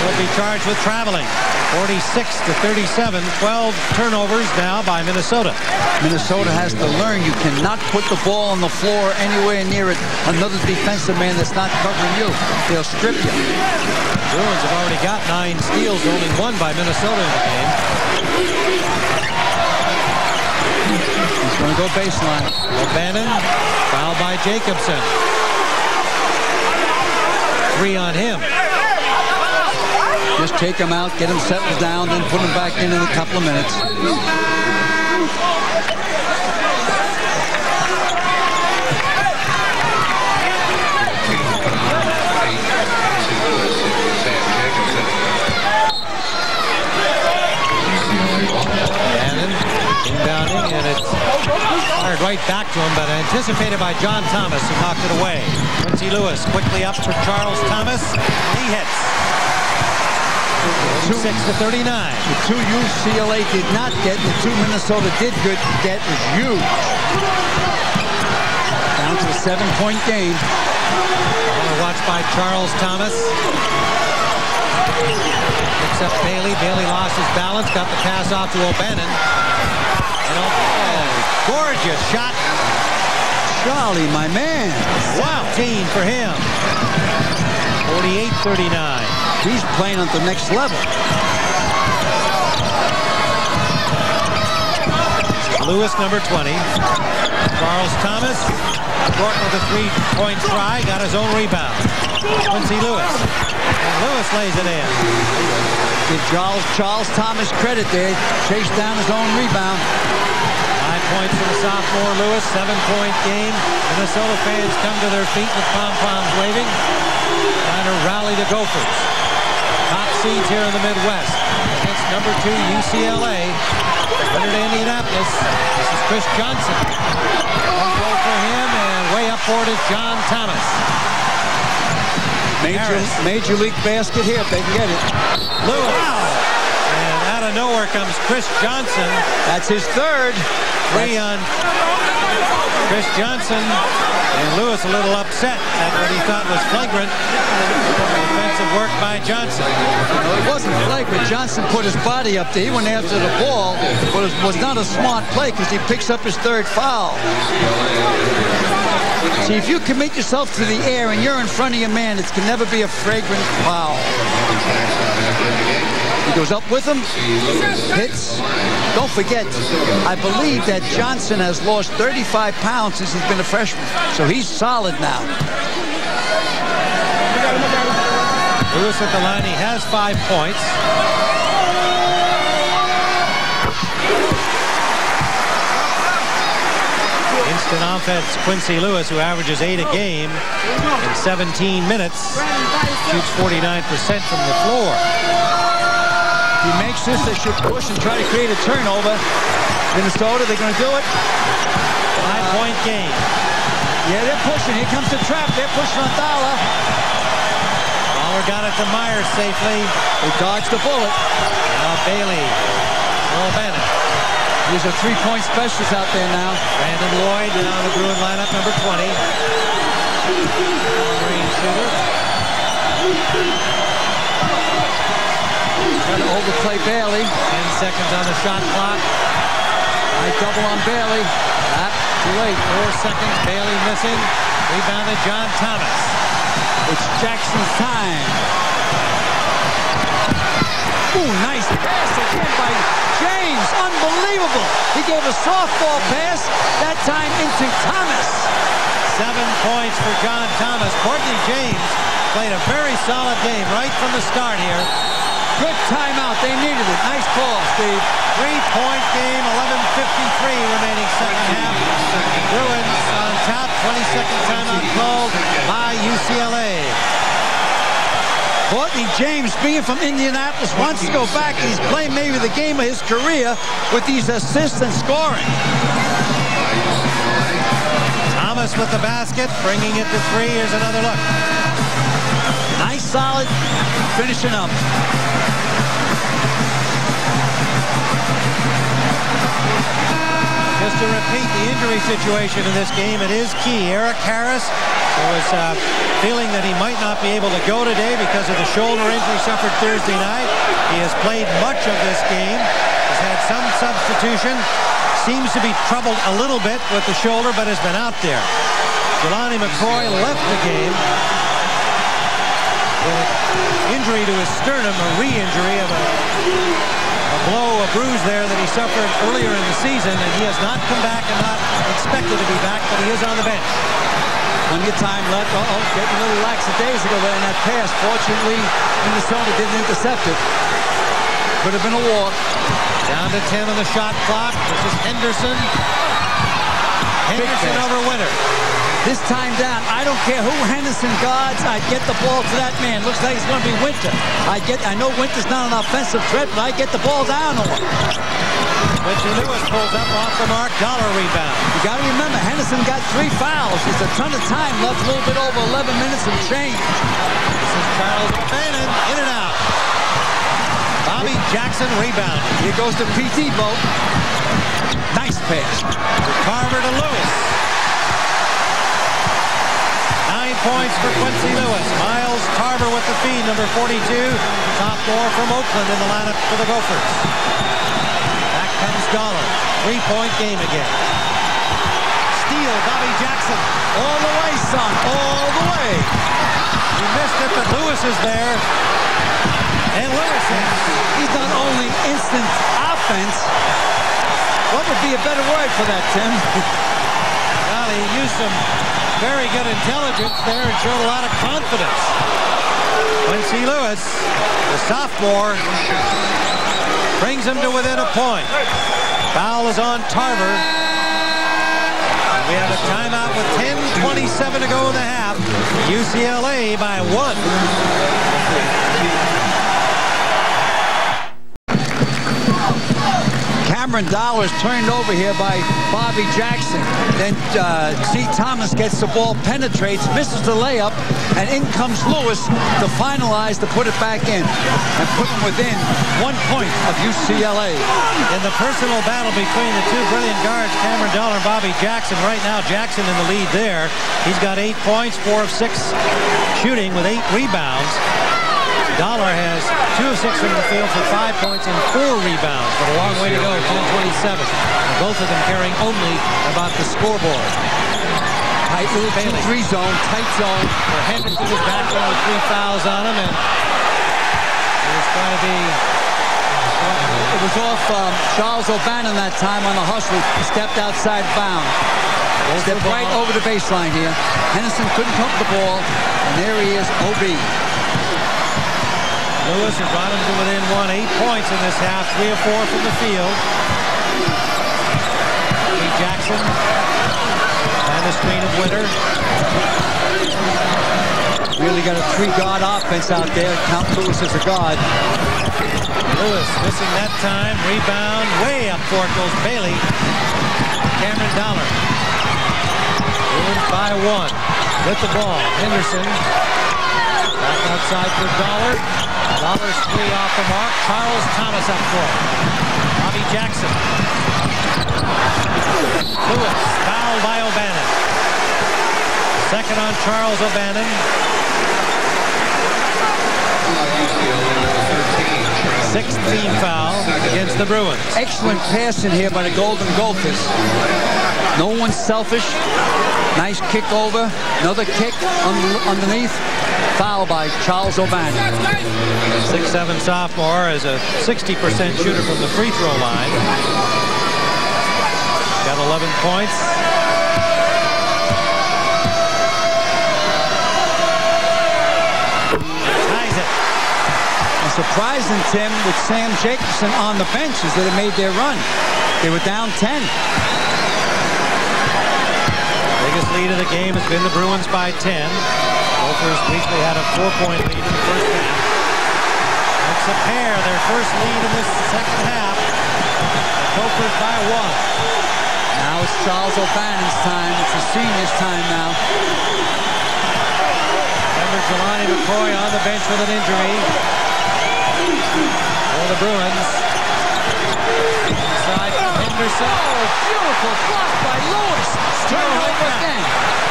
Will be charged with traveling. 46 to 37, 12 turnovers now by Minnesota. Minnesota has to learn you cannot put the ball on the floor anywhere near it. Another defensive man that's not covering you. They'll strip you. Bruins have already got nine steals, only one by Minnesota in the game. He's going to go baseline. O'Bannon, fouled by Jacobson. Three on him. Just take him out, get him settled down, then put him back in in a couple of minutes. Inbounding, and it's fired right back to him, but anticipated by John Thomas, who knocked it away. Quincy Lewis quickly up for Charles Thomas. He hits. 6 to 39. The two UCLA did not get, the two Minnesota did good get is huge. Down to a seven-point game. Watched by Charles Thomas. Picks up Bailey. Bailey lost his balance. Got the pass off to O'Bannon. And O'Bannon, gorgeous shot. Charlie, my man. Wow. Team for him. 48-39. He's playing at the next level. Lewis, number 20. Charles Thomas, short with a three-point try, got his own rebound. Quincy Lewis. And Lewis lays it in. Give Charles, Charles Thomas credit there. Chased down his own rebound. Five points for the sophomore Lewis, seven-point game. Minnesota fans come to their feet with pom-poms waving, trying to rally the Gophers. Seeds here in the Midwest against number two UCLA. Winner to Indianapolis. This is Kris Johnson. One goal for him, and way up for it is John Thomas. Major, Harris. major league basket here if they can get it. Lewis. And out of nowhere comes Kris Johnson. That's his third. Three on Kris Johnson. And Lewis a little upset at what he thought was flagrant defensive work by Johnson. No, it wasn't flagrant. Johnson put his body up there. He went after the ball, but it was not a smart play because he picks up his third foul. See, if you commit yourself to the air and you're in front of your man, it can never be a fragrant foul. He goes up with him, hits. Don't forget, I believe that Johnson has lost 35 pounds since he's been a freshman, so he's solid now. Lewis at the line. He has five points. Instant offense, Quincy Lewis, who averages eight a game in 17 minutes, shoots 49% from the floor. He makes this, they should push and try to create a turnover. Minnesota, they're going to do it. Five-point game. Yeah, they're pushing. Here comes the trap. They're pushing on Dollar. Dollar got it to Myers safely. They dodged the bullet. Now Bailey. Earl Bennett. These are three-point specialists out there now. Brandon Loyd now the Bruin lineup, number 20. Green shooter. Trying to overplay Bailey. 10 seconds on the shot clock. I double on Bailey. Ah, too late. Four seconds. Bailey missing. Rebounded John Thomas. It's Jackson's time. Ooh, nice pass again by James. Unbelievable. He gave a softball pass, that time into Thomas. Seven points for John Thomas. Courtney James played a very solid game right from the start here. Good timeout. They needed it. Nice call, Steve. Three-point game, 11.53 remaining second half. Bruins on top, 20-second timeout called by UCLA. Courtney James, being from Indianapolis, wants to go back. He's playing maybe the game of his career with these assists and scoring. Thomas with the basket, bringing it to three. Here's another look. Solid, finishing up. Just to repeat the injury situation in this game, it is key. Eric Harris was uh, feeling that he might not be able to go today because of the shoulder injury suffered Thursday night. He has played much of this game. Has had some substitution. Seems to be troubled a little bit with the shoulder, but has been out there. Jelani McCoy left the game injury to his sternum, a re-injury of a a blow, a bruise there that he suffered earlier in the season, and he has not come back and not expected to be back, but he is on the bench. Plenty of time left. Uh-oh, getting a little ago there in that pass. Fortunately, Minnesota didn't intercept it. Could have been a walk. Down to 10 on the shot clock. This is Henderson. Henderson over Winter. This time down, I don't care who Henderson guards, I'd get the ball to that man. Looks like it's going to be Winter. I get, I know Winter's not an offensive threat, but I get the ball down on him. Quincy Lewis pulls up off the mark. Dollar rebound. You got to remember, Henderson got three fouls. There's a ton of time left, a little bit over 11 minutes and change. This is Charles Bannon, in and out. Bobby Jackson rebound. Here goes to PT boat. Nice pass. Tarver to Lewis. Nine points for Quincy Lewis. Miles Tarver with the feed, number 42. Top four from Oakland in the lineup for the Gophers. Back comes Dollar. Three-point game again. Steal, Bobby Jackson. All the way, son. All the way. He missed it, but Lewis is there. And Lewis is. He's not only instant offense. What would be a better word for that, Tim? Well, he used some very good intelligence there and showed a lot of confidence. Quincy Lewis, the sophomore, brings him to within a point. Foul is on Tarver. We have a timeout with 10.27 to go in the half. UCLA by one. Cameron Dollars turned over here by Bobby Jackson. Then uh, C. Thomas gets the ball, penetrates, misses the layup, and in comes Lewis to finalize to put it back in and put him within one point of UCLA. In the personal battle between the two brilliant guards, Cameron Dollar and Bobby Jackson. Right now, Jackson in the lead there. He's got eight points, four of six shooting with eight rebounds. Dollar has two of six from the field for five points and four rebounds, but a long way to go, 10-27. Both of them carrying only about the scoreboard. Tight little Bailey. three zone, tight zone. For Henderson is back on with three fouls on him, and it's going to be It was off um, Charles O'Bannon that time on the hustle. He stepped outside bound. Stepped right over the baseline here. Henderson couldn't pump the ball, and there he is, OB. Lewis has brought him to within one, eight points in this half, three or four from the field. Lee Jackson and the screen of Winter. Really got a three-guard offense out there. Count Lewis as a guard. Lewis missing that time. Rebound. Way up court goes Bailey. Cameron Dollar. Bruins by one. With the ball. Henderson. Outside for Dollar. Dollar's three off the mark. Charles Thomas up court. Bobby Jackson. Lewis. Fouled by O'Bannon. Second on Charles O'Bannon. Sixteen foul against the Bruins. Excellent passing here by the Golden Gophers. No one's selfish. Nice kick over. Another kick un underneath. Foul by Charles O'Bannon. 6'7 sophomore is a 60% shooter from the free throw line. Got 11 points. Ties it. And surprising, Tim, with Sam Jacobson on the bench is that it made their run. They were down 10. Biggest lead of the game has been the Bruins by 10. Gophers weekly had a four-point lead in the first half. It's a pair, their first lead in this second half. The Gophers by one. Now it's Charles O'Bannon's time. It's the senior's time now. Remember Jelani McCoy on the bench with an injury. For the Bruins. Inside Henderson. Oh, beautiful block by Lewis. Stole Turn it right over again.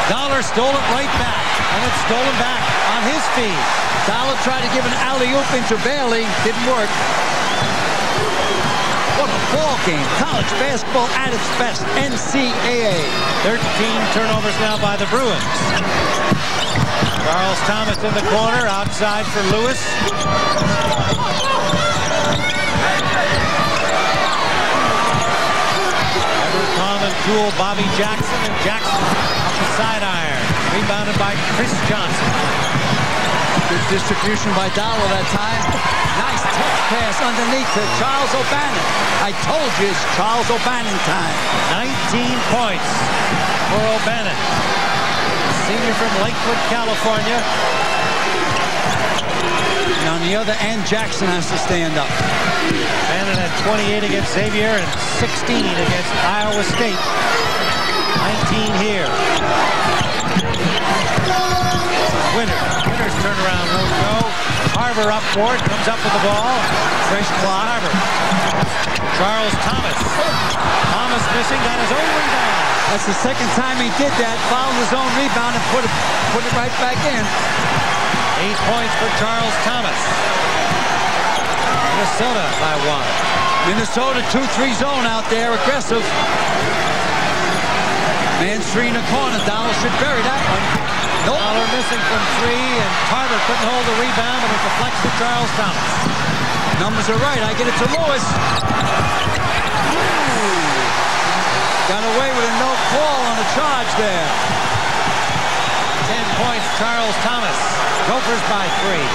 Dollar stole it right back. And it's stolen back on his feet. Dollar tried to give an alley-oop into Bailey. Didn't work. What a ball game. College basketball at its best. NCAA. 13 turnovers now by the Bruins. Charles Thomas in the corner, outside for Lewis. Jackson, and Jackson off the side iron. Rebounded by Kris Johnson. Good distribution by Dollar that time. Nice touch pass underneath to Charles O'Bannon. I told you it's Charles O'Bannon time. 19 points for O'Bannon. Senior from Lakewood, California. And on the other end, Jackson has to stand up. Bannon had 28 against Xavier and 16 against Iowa State. 19 here. Winter. Winter's turnaround won't go. Harbour up for it. Comes up with the ball. Fresh claw Harbour. Charles Thomas. Thomas missing. Got his own rebound. That's the second time he did that. Fouled his own rebound and put it, put it right back in. Eight points for Charles Thomas. Minnesota by one. Minnesota 2-3 zone out there, aggressive. Man three in the corner. Dollar should bury that one. Nope. Dollar missing from three, and Tarver couldn't hold the rebound, and it deflects to Charles Thomas. Numbers are right. I get it to Lewis. Got away with a no call on the charge there. Ten points, Charles Thomas. Gophers by three.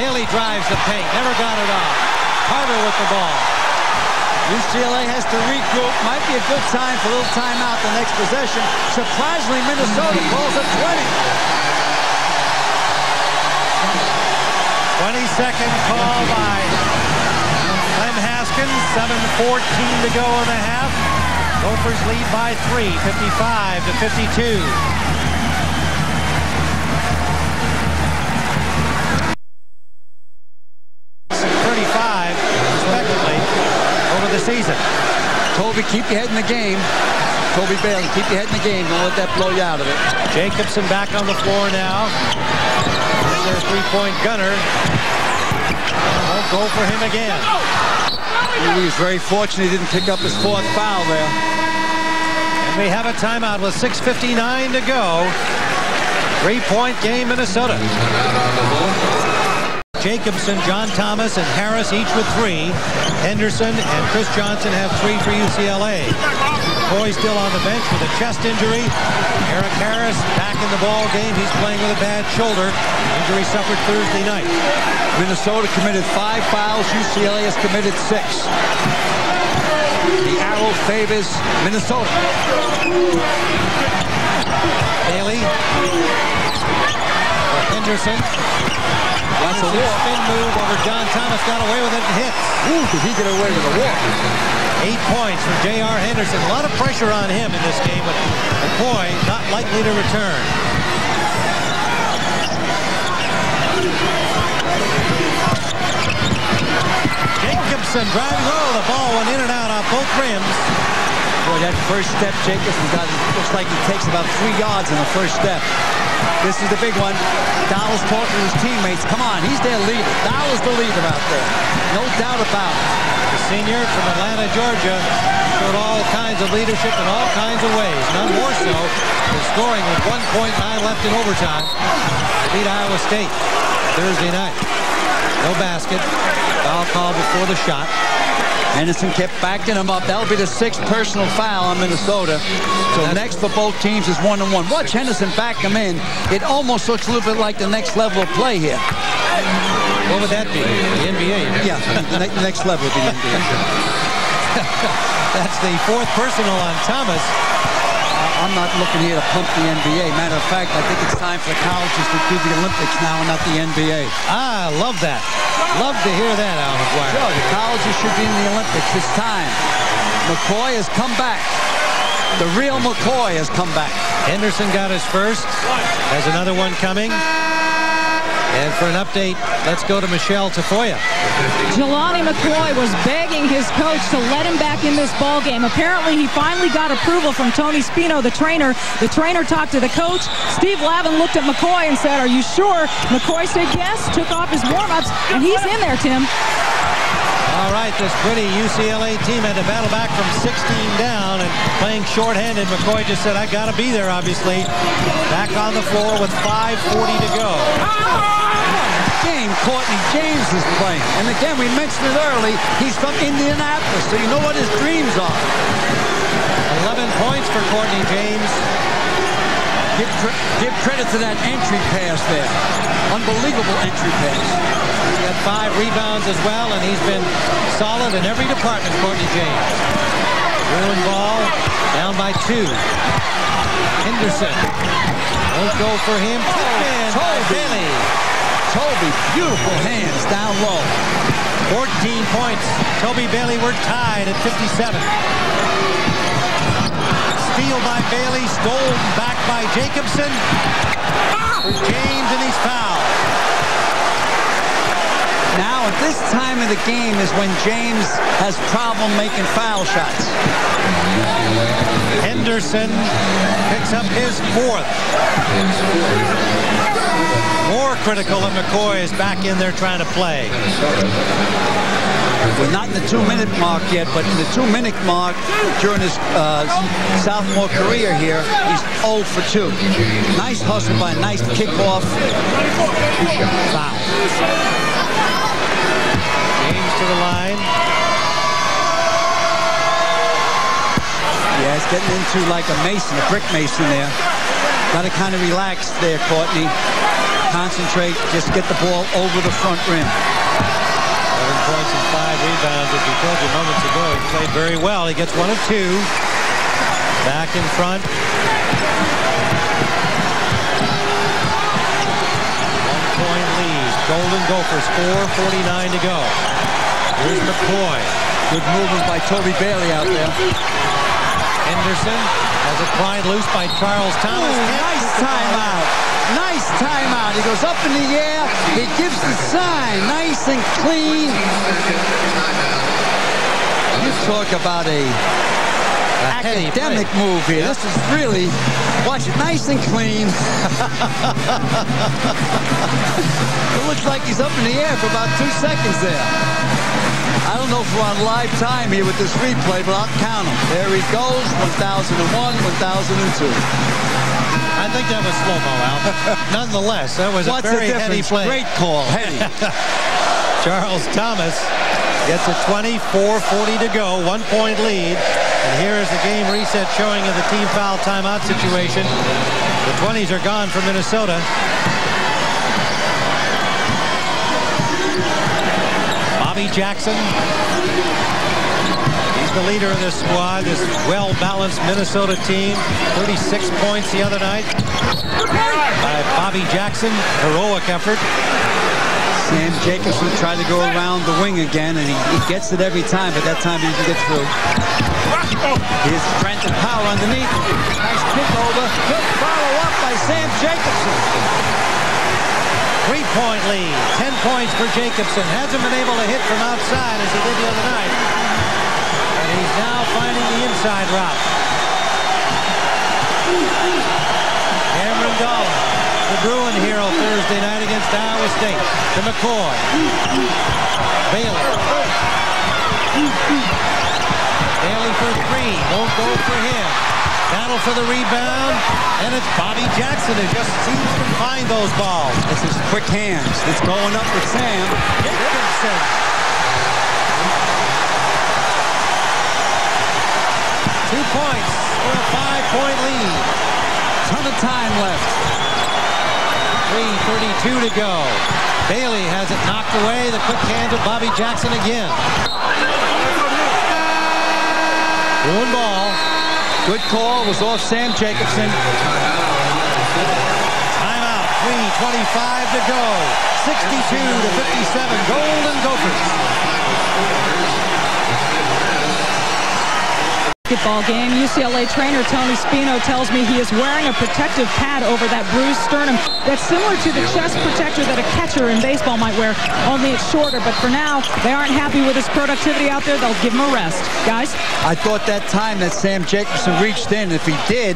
Bailey drives the paint, never got it off. Tarver with the ball. UCLA has to regroup. Might be a good time for a little timeout the next possession. Surprisingly, Minnesota calls a 20. 20 second call by Clem Haskins. 7.14 to go in the half. Gophers lead by three, 55 to 52. Toby, keep your head in the game. Toby Bailey, keep your head in the game. Don't let that blow you out of it. Jacobson back on the floor now. Their three-point gunner. Won't go for him again. He was very fortunate he didn't pick up his fourth foul there. And we have a timeout with 6.59 to go. Three-point game, Minnesota. Jacobson, John Thomas, and Harris each with three. Henderson and Kris Johnson have three for UCLA. McCoy still on the bench with a chest injury. Eric Harris back in the ball game. He's playing with a bad shoulder. Injury suffered Thursday night. Minnesota committed five fouls. UCLA has committed six. The arrow favors Minnesota. Bailey Henderson. That's a walk. spin move over John Thomas. Got away with it and hits. Ooh, did he get away with a walk? Eight points for J.R. Henderson. A lot of pressure on him in this game, but McCoy not likely to return. Jacobson driving. Oh, the ball went in and out on both rims. Boy, that first step Jacobson got, looks like he takes about three yards in the first step. This is the big one. Dollar's talking to his teammates. Come on, he's their leader. Dollar's the leader out there. No doubt about it. The senior from Atlanta, Georgia, showed all kinds of leadership in all kinds of ways. None more so than scoring with 1.9 left in overtime to beat Iowa State Thursday night. No basket. Foul call before the shot. Henderson kept backing him up. That'll be the sixth personal foul on Minnesota. So next for both teams is one and one. Watch Henderson back him in. It almost looks a little bit like the next level of play here. What would that be? The NBA? Yeah, the ne- next level of the NBA. That's the fourth personal on Thomas. I'm not looking here to pump the NBA. Matter of fact, I think it's time for the colleges to do the Olympics now and not the NBA. Ah, love that. Love to hear that, Al McGuire. Sure, the colleges should be in the Olympics. It's time. McCoy has come back. The real McCoy has come back. Henderson got his first. Has another one coming. And for an update, let's go to Michelle Tafoya. Jelani McCoy was begging his coach to let him back in this ball game. Apparently, he finally got approval from Tony Spino, the trainer. The trainer talked to the coach. Steve Lavin looked at McCoy and said, are you sure? McCoy said yes, took off his warm-ups, and he's in there, Tim. All right, this pretty UCLA team had to battle back from 16 down and playing shorthanded. McCoy just said, I got to be there, obviously. Back on the floor with 5.40 to go. Oh! Game Courtney James is playing. And again, we mentioned it early. He's from Indianapolis, so you know what his dreams are. 11 points for Courtney James. Give, give credit to that entry pass there. Unbelievable entry pass. He's got five rebounds as well, and he's been solid in every department, Courtney James. Bruin ball, down by two. Henderson. Won't go for him. In Toby. Bailey. Toby, beautiful hands down low. 14 points. Toby Bailey, we're tied at 57. Steal by Bailey, stolen back by Jacobson. For James, and he's fouled. Now, at this time of the game is when James has problem making foul shots. Henderson picks up his fourth. More critical and McCoy is back in there trying to play. We're not in the two-minute mark yet, but in the two-minute mark during his uh, sophomore career here, he's 0 for 2. Nice hustle by a nice kickoff. Foul. James to the line. Yeah, it's getting into like a mason, a brick mason there. Got to kind of relax there, Courtney. Concentrate, just get the ball over the front rim. 11 points and five rebounds, as we told you moments ago. He played very well. He gets one of two. Back in front. One point lead. Golden Gophers, 4.49 to go. Here's McCoy. Good movement by Toby Bailey out there. Henderson has it pried loose by Charles Thomas. Ooh, nice get the ball out. timeout. Nice timeout. He goes up in the air. He gives the sign. Nice and clean. You talk about a A academic move here. This is really, watch it, nice and clean. it looks like he's up in the air for about two seconds there. I don't know if we're on live time here with this replay, but I'll count him. There he goes, 1001, 1002. I think that was slow-mo, Al. Nonetheless, that was What's a very heady play. Great call, heady. Charles Thomas gets a 24-40 to go, one-point lead. And here is the game reset showing of the team foul timeout situation. The 20s are gone for Minnesota. Bobby Jackson. He's the leader of this squad, this well-balanced Minnesota team. 36 points the other night. by Bobby Jackson. Heroic effort. Sam Jacobson tried to go around the wing again, and he, he gets it every time, but that time he didn't get through. Here's Trenton Power underneath. Nice kick over. Good follow-up by Sam Jacobson. Three-point lead. Ten points for Jacobson. Hasn't been able to hit from outside as he did the other night. And he's now finding the inside route. Cameron Dollar, the Bruin hero Thursday night against Iowa State. To McCoy. Bailey. Bailey for three. Won't go for him. Battle for the rebound, and it's Bobby Jackson who just seems to find those balls. It's his quick hands. It's going up with Sam. Jacobson. Two points for a five-point lead. Ton of time left. 3.32 to go. Bailey has it knocked away. The quick hands of Bobby Jackson again. Bruin ball. Good call was off Sam Jacobson. Timeout. 3.25 to go. 62 to 57. Golden Gophers. Basketball game. UCLA trainer Tony Spino tells me he is wearing a protective pad over that bruised sternum that's similar to the chest protector that a catcher in baseball might wear, only it's shorter. But for now, they aren't happy with his productivity out there. They'll give him a rest. Guys? I thought that time that Sam Jacobson reached in, if he did,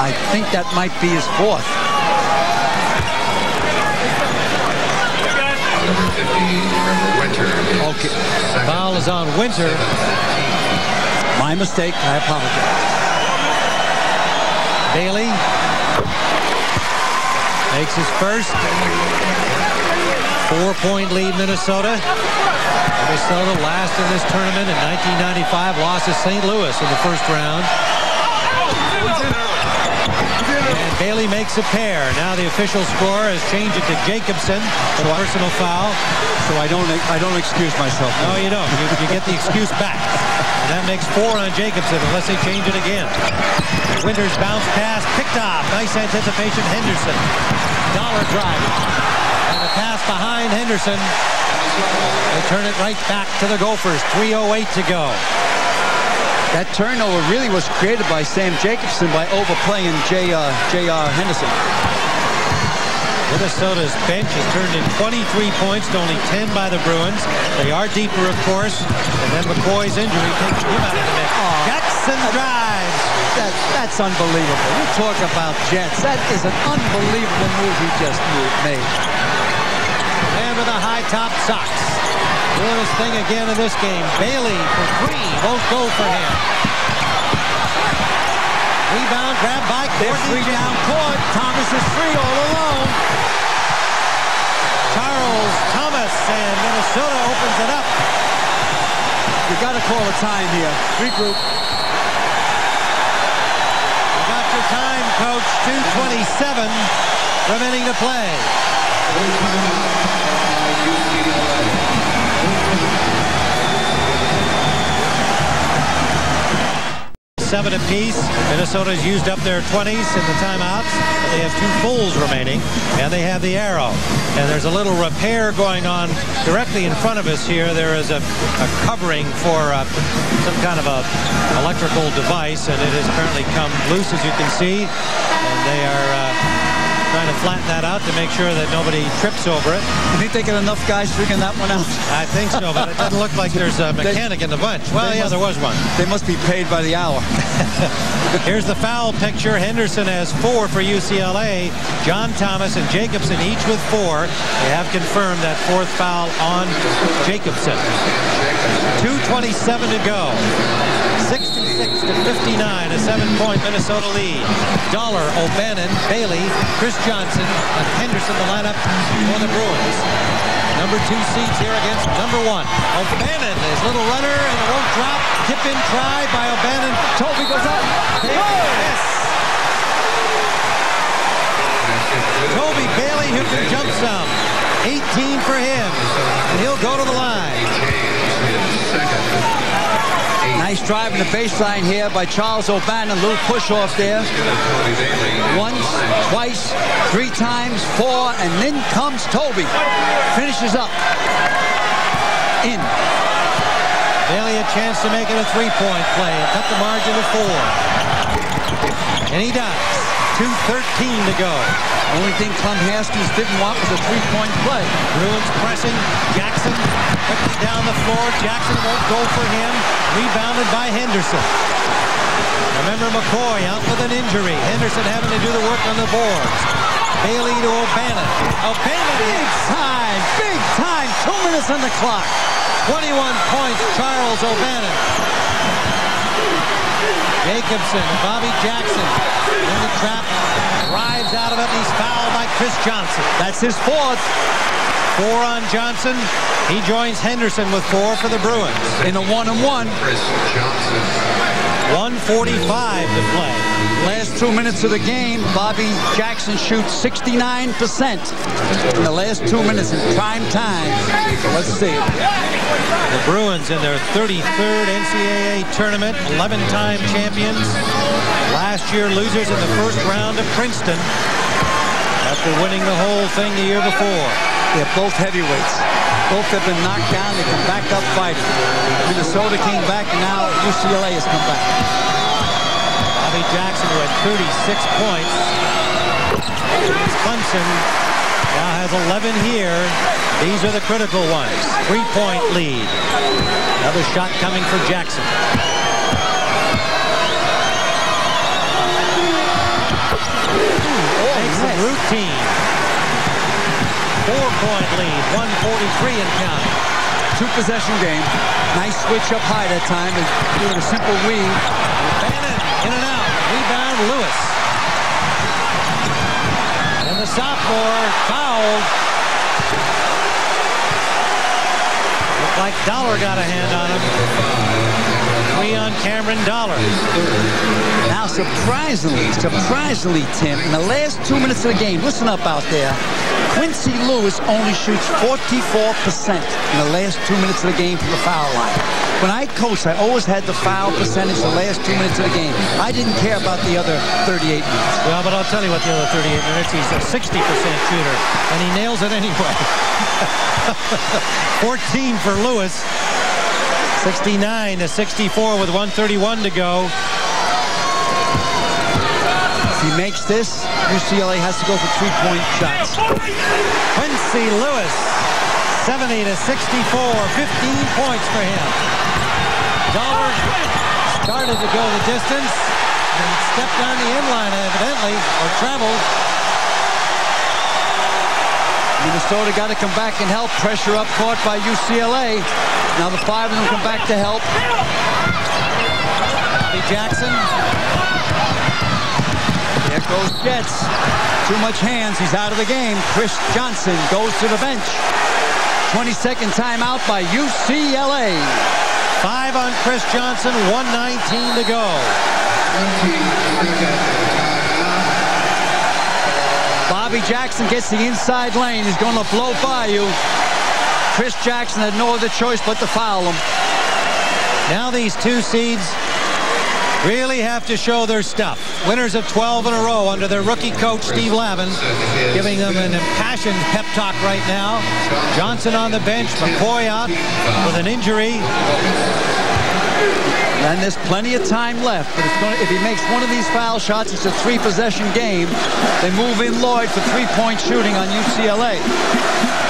I think that might be his fourth. Okay. Foul is on Winter. My mistake. I apologize. Bailey makes his first. Four-point lead, Minnesota. Minnesota last in this tournament in 1995, lost to St. Louis in the first round. Bailey makes a pair. Now the official score has changed it to Jacobson personal foul. So I don't I don't excuse myself. No, you don't. You, you get the excuse back. And that makes four on Jacobson unless they change it again. Winters bounce pass, picked off. Nice anticipation, Henderson. Dollar drive. And the pass behind Henderson. They turn it right back to the Gophers. 3.08 to go. That turnover really was created by Sam Jacobson by overplaying J. Uh, J.R. Henderson. Minnesota's bench has turned in 23 points to only 10 by the Bruins. They are deeper, of course. And then McCoy's injury takes him out of the mix. Jackson drives. That, that's unbelievable. You talk about Jets. That is an unbelievable move he just made. And with a high top socks. Doing thing again in this game. Bailey for three. Won't go for him. Rebound grab by Courtney free down court. Thomas is free all alone. Charles Thomas and Minnesota opens it up. You got to call a time here. Regroup. You got your time, coach. 227 remaining to play. Seven apiece. Minnesota's used up their 20s in the timeouts. They have two fulls remaining, and they have the arrow. And there's a little repair going on directly in front of us here. There is a, a covering for uh, some kind of a electrical device, and it has apparently come loose, as you can see. And they are uh, trying to flatten that out to make sure that nobody trips over it. You think they get enough guys figuring that one out? I think so, but it doesn't look like there's a mechanic in the bunch. Well, they yeah, must- there was one. They must be paid by the hour. Here's the foul picture. Henderson has four for UCLA. John Thomas and Jacobson each with four. They have confirmed that fourth foul on Jacobson. 2.27 to go. 66 to 59, a seven-point Minnesota lead. Dollar, O'Bannon, Bailey, Kris Johnson, and Henderson the lineup for the Bruins. Number two seeds here against number one. O'Bannon, his little runner, and it won't drop. Tip in try by O'Bannon. Toby goes up. Yes. Toby Bailey who can jump some. 18 for him. And he'll go to the line. Nice drive in the baseline here by Charles O'Bannon. A little push off there. Once, twice, three times, four, and then comes Toby. Finishes up. In. Bailey a chance to make it a three-point play and cut the margin to four. And he does. 2.13 to go. Only thing Clem Haskins didn't want was a three-point play. Bruins pressing. Jackson quickly down the floor. Jackson won't go for him. Rebounded by Henderson. Remember McCoy out with an injury. Henderson having to do the work on the boards. Bailey to O'Bannon. O'Bannon. Big time, big time. Two minutes on the clock. 21 points, Charles O'Bannon. Jacobson, Bobby Jackson in the trap, drives out of it, and he's fouled by Kris Johnson. That's his fourth. Four on Johnson. He joins Henderson with four for the Bruins. In a one-and-one. Kris Johnson. 145 to play. Last two minutes of the game, Bobby Jackson shoots 69% in the last two minutes in prime time. Let's see. The Bruins in their 33rd NCAA tournament, 11-time champions. Last year losers in the first round of Princeton after winning the whole thing the year before. They're both heavyweights. Both have been knocked down. They come back up fighting. Minnesota came back, and now UCLA has come back. Bobby Jackson, had 36 points. Clemson now has 11 here. These are the critical ones. Three-point lead. Another shot coming for Jackson. Oh, Makes it routine. Four-point lead, 143 and counting. Two possession game. Nice switch up high that time and doing a simple weave. Bannon in and out. Rebound Lewis. And the sophomore fouled. Like Dollar got a hand on him. Three on Cameron Dollar. Now, surprisingly, surprisingly, Tim, in the last two minutes of the game, listen up out there, Quincy Lewis only shoots 44% in the last two minutes of the game from the foul line. When I coached, I always had the foul percentage the last two minutes of the game. I didn't care about the other 38 minutes. Well, but I'll tell you what the other 38 minutes, he's a 60% shooter, and he nails it anyway. 14 for Lewis. 69 to 64 with 131 to go. He makes this, UCLA has to go for three-point shots. Quincy Lewis, 70 to 64, 15 points for him. Dollar started to go the distance and stepped on the inline evidently, or traveled. Minnesota got to come back and help. Pressure up caught by UCLA. Now the five of them come back to help. Bobby Jackson. There goes Jets. Too much hands. He's out of the game. Kris Johnson goes to the bench. 22nd timeout by UCLA. Five on Kris Johnson, 119 to go. Bobby Jackson gets the inside lane. He's going to blow by you. Chris Jackson had no other choice but to foul him. Now these two seeds really have to show their stuff. Winners of 12 in a row under their rookie coach, Steve Lavin, giving them an impassioned pep talk right now. Johnson on the bench, McCoy out with an injury. And there's plenty of time left. But to, if he makes one of these foul shots, it's a three-possession game. They move in Loyd for three-point shooting on UCLA.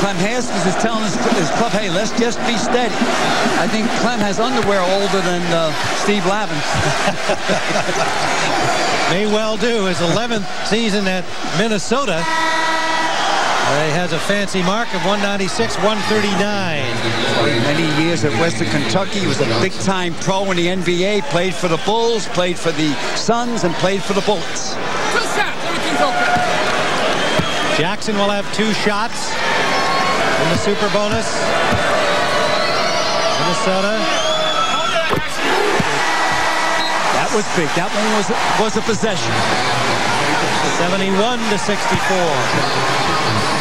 Clem Haskins is telling his, his, club, hey, let's just be steady. I think Clem has underwear older than uh, Steve Lavin. May well do. His 11th season at Minnesota. He has a fancy mark of 196, 139. Many years at Western Kentucky. He was a big-time pro in the NBA. Played for the Bulls, played for the Suns, and played for the Bullets. Jackson will have two shots in the super bonus. Minnesota. That was big. That one was was a possession. 71 to 64.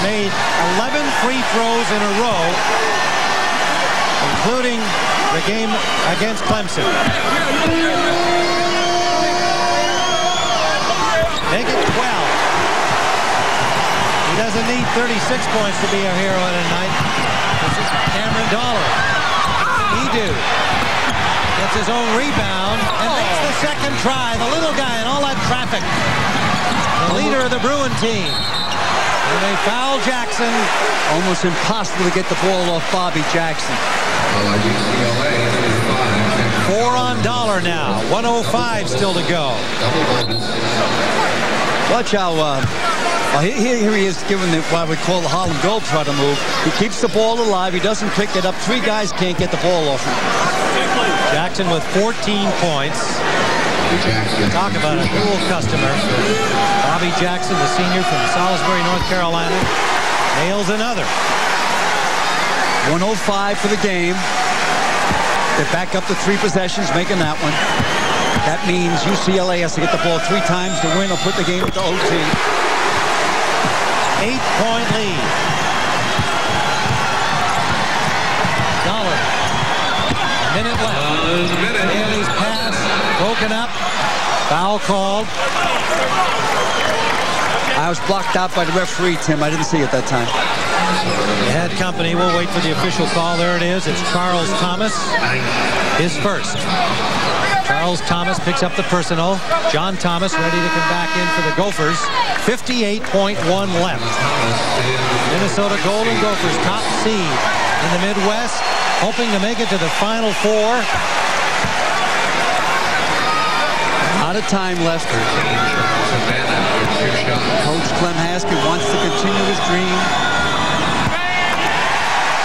Made 11 free throws in a row. including the game against Clemson. Make it 12. Doesn't need 36 points to be a hero tonight. This is Cameron Dollar. He do. Gets his own rebound and makes the second try. The little guy in all that traffic. The leader of the Bruin team. And they foul Jackson. Almost impossible to get the ball off Bobby Jackson. UCLA is five. Four on Dollar now. 105 still to go. Watch how, uh, well, here, here he is giving the, what we call the Harlem Globetrotter move. He keeps the ball alive. He doesn't pick it up. Three guys can't get the ball off him. Jackson with 14 points. Jackson. Talk about a cool customer. Bobby Jackson, the senior from Salisbury, North Carolina, nails another. 105 for the game. They're back up to three possessions, making that one. That means UCLA has to get the ball three times to win or put the game into OT. Eight-point lead. Dollar. A minute left. Bailey's pass broken up. Foul called. I was blocked out by the referee, Tim. I didn't see it that time. They had company. We'll wait for the official call. There it is. It's Charles Thomas. His first. Charles Thomas picks up the personal. John Thomas ready to come back in for the Gophers. 58.1 left. Minnesota Golden Gophers top seed in the Midwest, hoping to make it to the Final Four. Out of time left. Coach Clem Haskins wants to continue his dream.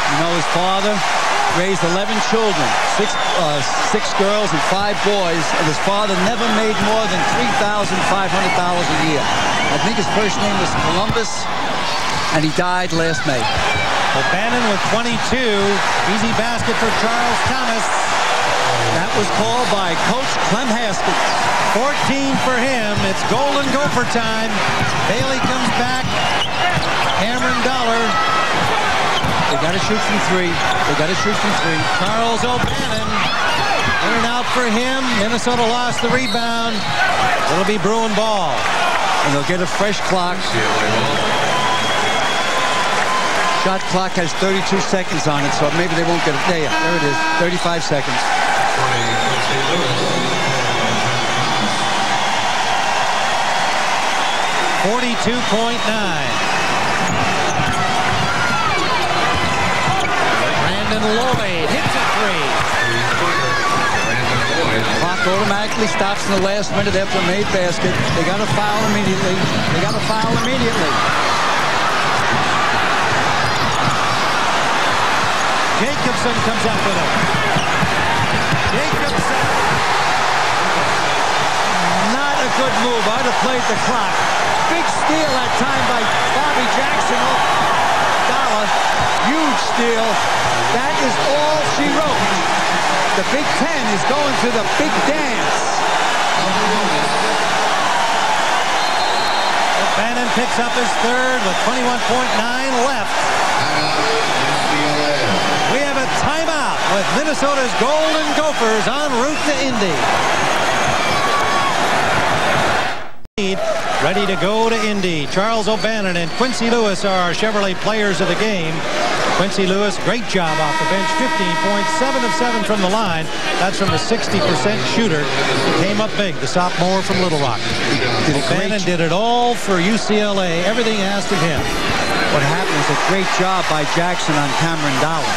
You know, his father raised 11 children, six, uh, six girls and five boys, and his father never made more than $3,500 a year. I think his first name was Columbus, and he died last May. O'Bannon with 22. Easy basket for Charles Thomas. That was called by Coach Clem Haskins. 14 for him. It's Golden Gopher time. Bailey comes back. Cameron Dollar. They got to shoot from three. They got to shoot from three. Charles O'Bannon. In and out for him. Minnesota lost the rebound. It'll be Bruin ball. And they'll get a fresh clock. Shot clock has 32 seconds on it, so maybe they won't get it. There, there it is. 35 seconds. Forty-two point nine. Automatically stops in the last minute after a made basket. They got to foul immediately. They got to foul immediately. Jacobson comes up with it. Jacobson. Not a good move. I'd have played the clock. Big steal that time by Bobby Jackson oh, Dollar. Huge steal. That is all she wrote. The Big Ten is going to the big dance. Bannon picks up his third with 21.9 left. We have a timeout with Minnesota's Golden Gophers en route to Indy. Ready to go to Indy. Charles O'Bannon and Quincy Lewis are Chevrolet players of the game. Quincy Lewis, great job off the bench. 15 points, 7 of 7 from the line. That's from a 60% shooter. Came up big, the sophomore from Little Rock. Did O'Bannon did it all for UCLA. Everything asked of him. What happened was a great job by Jackson on Cameron Dollar.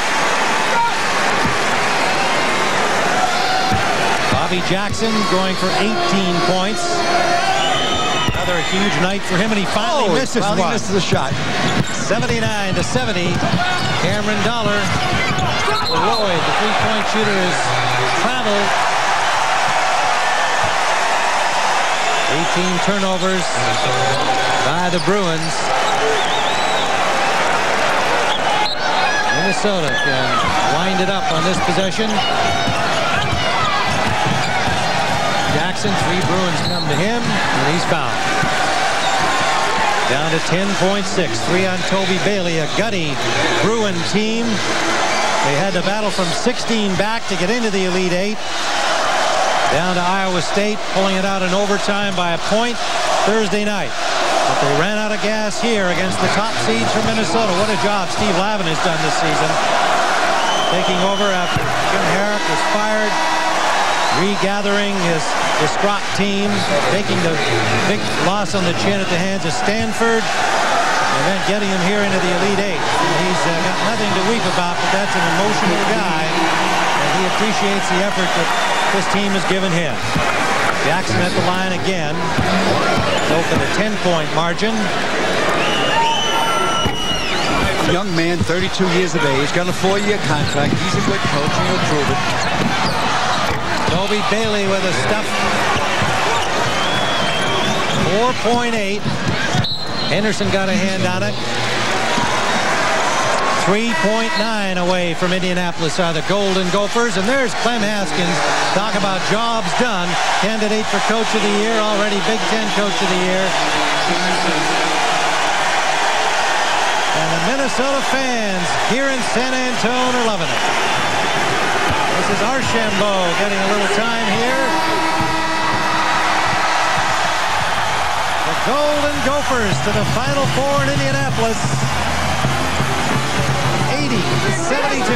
Bobby Jackson going for 18 points. Another huge night for him, and he finally Oh, misses finally one. misses a shot. 79 to 70. Cameron Dollar. Loyd, the three-point shooter, has traveled. 18 turnovers by the Bruins. Minnesota can wind it up on this possession. Jackson, three Bruins come to him, and he's fouled. Down to 10.6. Three on Toby Bailey, a gutty Bruin team. They had to battle from 16 back to get into the Elite Eight. Down to Iowa State, pulling it out in overtime by a point Thursday night. But they ran out of gas here against the top seeds from Minnesota. What a job Steve Lavin has done this season. Taking over after Jim Harrick was fired, regathering his distraught team, taking the big loss on the chin at the hands of Stanford, and then getting him here into the Elite Eight. He's uh, got nothing to weep about, but that's an emotional guy, and he appreciates the effort that this team has given him. Jackson at the line again. Open a 10-point margin. Young man, 32 years of age, got a four-year contract. He's a good coach, he'll prove it. Toby Bailey with a stuff. 4.8. Henderson got a hand on it. 3.9 away from Indianapolis are the Golden Gophers. And there's Clem Haskins. Talk about jobs done. Candidate for Coach of the Year. Already Big Ten Coach of the Year. And the Minnesota fans here in San Antonio are loving it. This is Archambault getting a little time here. The Golden Gophers to the Final Four in Indianapolis. 80 72.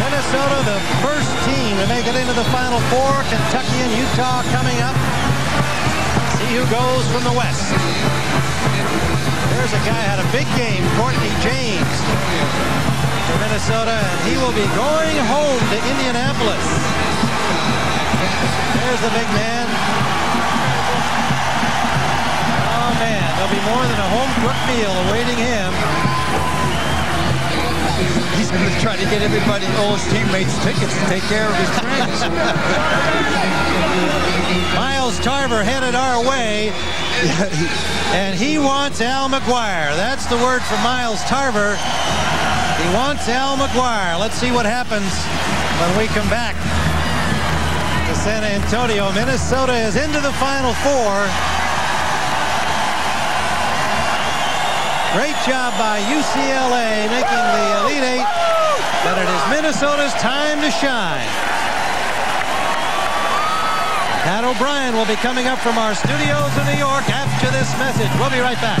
Minnesota, the first team to make it into the Final Four. Kentucky and Utah coming up. Who goes from the West. There's a guy had a big game, Courtney James for Minnesota, and he will be going home to Indianapolis. There's the big man. Oh man, there'll be more than a home cooked meal awaiting him. He's going to try to get everybody, all his teammates, tickets to take care of his. Miles Tarver headed our way, and he wants Al McGuire. That's the word for Miles Tarver. He wants Al McGuire. Let's see what happens when we come back to San Antonio. Minnesota is into the Final Four. Great job by UCLA making the Elite Eight, but it is Minnesota's time to shine. Pat O'Brien will be coming up from our studios in New York after this message. We'll be right back.